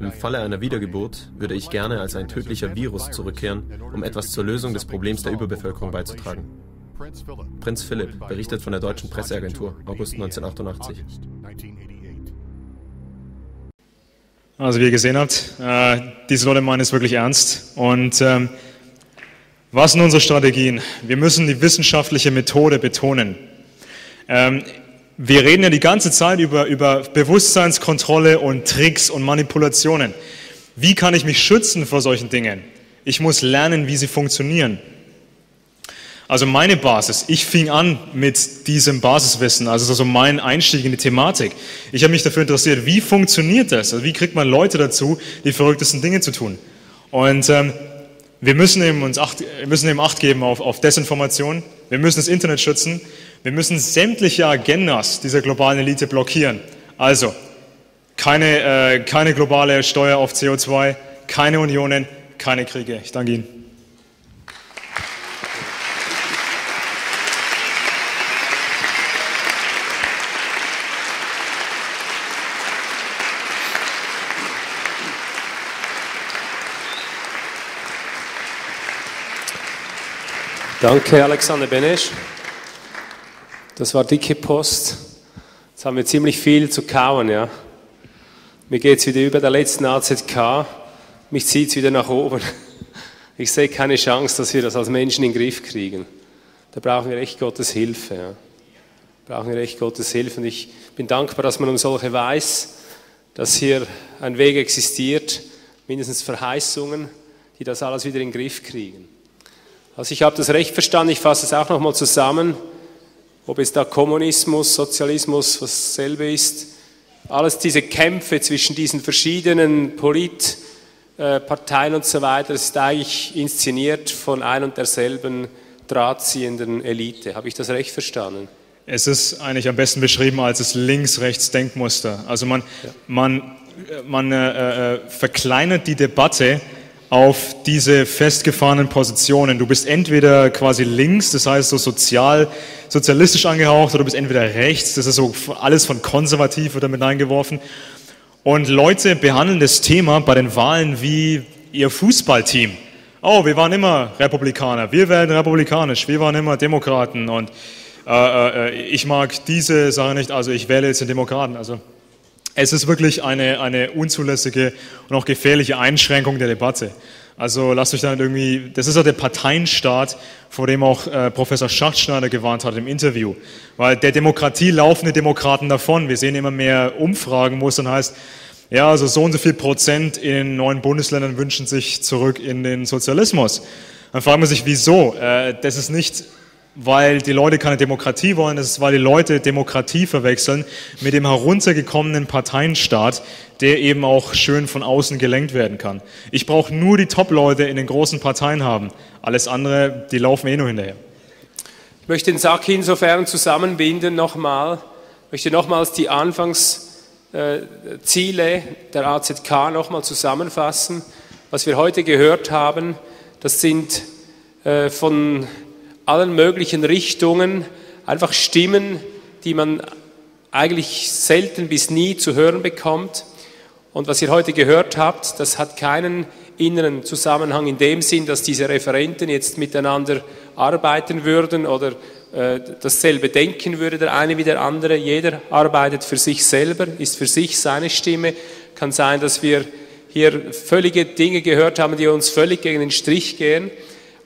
Im Falle einer Wiedergeburt würde ich gerne als ein tödlicher Virus zurückkehren, um etwas zur Lösung des Problems der Überbevölkerung beizutragen. Prinz Philipp berichtet von der deutschen Presseagentur, August 1988. Also wie ihr gesehen habt, äh, diese Leute meinen es wirklich ernst. Und ähm, was sind unsere Strategien? Wir müssen die wissenschaftliche Methode betonen. Ähm, wir reden ja die ganze Zeit über, über Bewusstseinskontrolle und Tricks und Manipulationen. Wie kann ich mich schützen vor solchen Dingen? Ich muss lernen, wie sie funktionieren. Also meine Basis, ich fing an mit diesem Basiswissen, also so mein Einstieg in die Thematik. Ich habe mich dafür interessiert, wie funktioniert das? Also wie kriegt man Leute dazu, die verrücktesten Dinge zu tun? Und ähm, wir müssen eben uns acht, müssen eben Acht geben auf, auf Desinformation. Wir müssen das Internet schützen. Wir müssen sämtliche Agendas dieser globalen Elite blockieren. Also keine, äh, keine globale Steuer auf CO2, keine Unionen, keine Kriege. Ich danke Ihnen. Danke, Alexander Benesch. Das war dicke Post. Jetzt haben wir ziemlich viel zu kauen, ja. Mir geht es wieder über der letzten AZK. Mich zieht es wieder nach oben. Ich sehe keine Chance, dass wir das als Menschen in den Griff kriegen. Da brauchen wir echt Gottes Hilfe. Ja. Brauchen wir echt Gottes Hilfe. Und ich bin dankbar, dass man um solche weiß, dass hier ein Weg existiert, mindestens Verheißungen, die das alles wieder in den Griff kriegen. Also ich habe das recht verstanden, ich fasse es auch nochmal zusammen, ob es da Kommunismus, Sozialismus, was dasselbe ist. Alles diese Kämpfe zwischen diesen verschiedenen Politparteien und so weiter, das ist eigentlich inszeniert von ein und derselben drahtziehenden Elite. Habe ich das recht verstanden? Es ist eigentlich am besten beschrieben als das Links-Rechts-Denkmuster. Also man, ja. man, man äh, äh, verkleinert die Debatte auf diese festgefahrenen Positionen. Du bist entweder quasi links, das heißt so sozial, sozialistisch angehaucht, oder du bist entweder rechts, das ist so alles von konservativ wird damit eingeworfen. Und Leute behandeln das Thema bei den Wahlen wie ihr Fußballteam. Oh, wir waren immer Republikaner, wir werden republikanisch, wir waren immer Demokraten und äh, äh, ich mag diese Sache nicht, also ich wähle jetzt den Demokraten. Also es ist wirklich eine, eine unzulässige und auch gefährliche Einschränkung der Debatte. Also lasst euch dann irgendwie, das ist ja der Parteienstaat, vor dem auch äh, Professor Schachtschneider gewarnt hat im Interview. Weil der Demokratie laufen die Demokraten davon. Wir sehen immer mehr Umfragen, wo es dann heißt, ja, also so und so viel Prozent in neuen Bundesländern wünschen sich zurück in den Sozialismus. Dann fragen wir sich, wieso? Äh, das ist nicht weil die Leute keine Demokratie wollen, das ist, weil die Leute Demokratie verwechseln mit dem heruntergekommenen Parteienstaat, der eben auch schön von außen gelenkt werden kann. Ich brauche nur die Top-Leute in den großen Parteien haben. Alles andere, die laufen eh nur hinterher. Ich möchte den Sack insofern zusammenbinden nochmal. Ich möchte nochmals die Anfangsziele der AZK nochmal zusammenfassen. Was wir heute gehört haben, das sind äh, von allen möglichen Richtungen einfach Stimmen, die man eigentlich selten bis nie zu hören bekommt. Und was ihr heute gehört habt, das hat keinen inneren Zusammenhang in dem Sinn, dass diese Referenten jetzt miteinander arbeiten würden oder äh, dasselbe denken würde, der eine wie der andere. Jeder arbeitet für sich selber, ist für sich seine Stimme. Kann sein, dass wir hier völlige Dinge gehört haben, die uns völlig gegen den Strich gehen.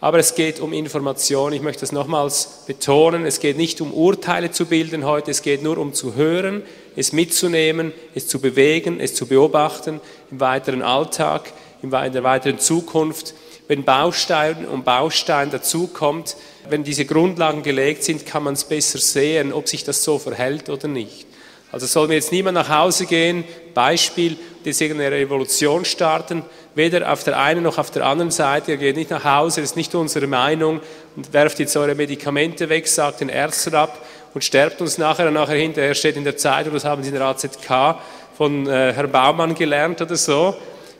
Aber es geht um Information. Ich möchte das nochmals betonen. Es geht nicht um Urteile zu bilden heute. Es geht nur um zu hören, es mitzunehmen, es zu bewegen, es zu beobachten im weiteren Alltag, in der weiteren Zukunft. Wenn Baustein um Baustein dazukommt, wenn diese Grundlagen gelegt sind, kann man es besser sehen, ob sich das so verhält oder nicht. Also soll mir jetzt niemand nach Hause gehen, Beispiel, jetzt irgendeine Revolution starten, weder auf der einen noch auf der anderen Seite, ihr geht nicht nach Hause, ist nicht unsere Meinung und werft jetzt eure Medikamente weg, sagt den Ärzten ab und sterbt uns nachher und nachher hinterher steht in der Zeitung, das haben sie in der AZK von äh, Herrn Baumann gelernt oder so.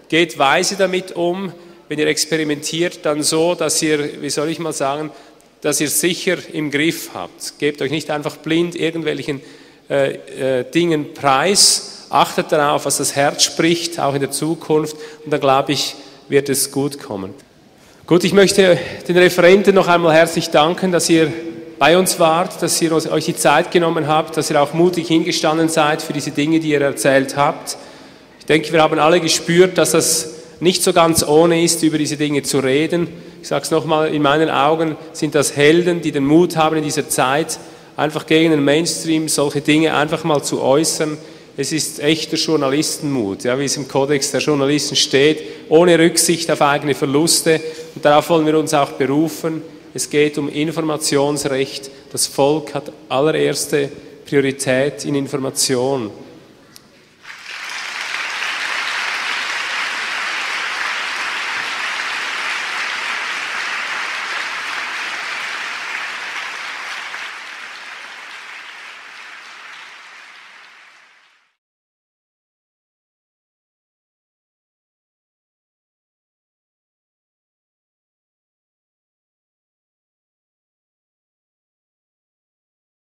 Geht weise damit um, wenn ihr experimentiert, dann so, dass ihr, wie soll ich mal sagen, dass ihr sicher im Griff habt. Gebt euch nicht einfach blind irgendwelchen äh, äh, Dingen preis. Achtet darauf, was das Herz spricht, auch in der Zukunft. Und dann glaube ich, wird es gut kommen. Gut, ich möchte den Referenten noch einmal herzlich danken, dass ihr bei uns wart, dass ihr euch die Zeit genommen habt, dass ihr auch mutig hingestanden seid für diese Dinge, die ihr erzählt habt. Ich denke, wir haben alle gespürt, dass das nicht so ganz ohne ist, über diese Dinge zu reden. Ich sage es nochmal, in meinen Augen sind das Helden, die den Mut haben in dieser Zeit, einfach gegen den Mainstream solche Dinge einfach mal zu äußern. Es ist echter Journalistenmut, ja, wie es im Kodex der Journalisten steht, ohne Rücksicht auf eigene Verluste. Und darauf wollen wir uns auch berufen. Es geht um Informationsrecht. Das Volk hat allererste Priorität in Information.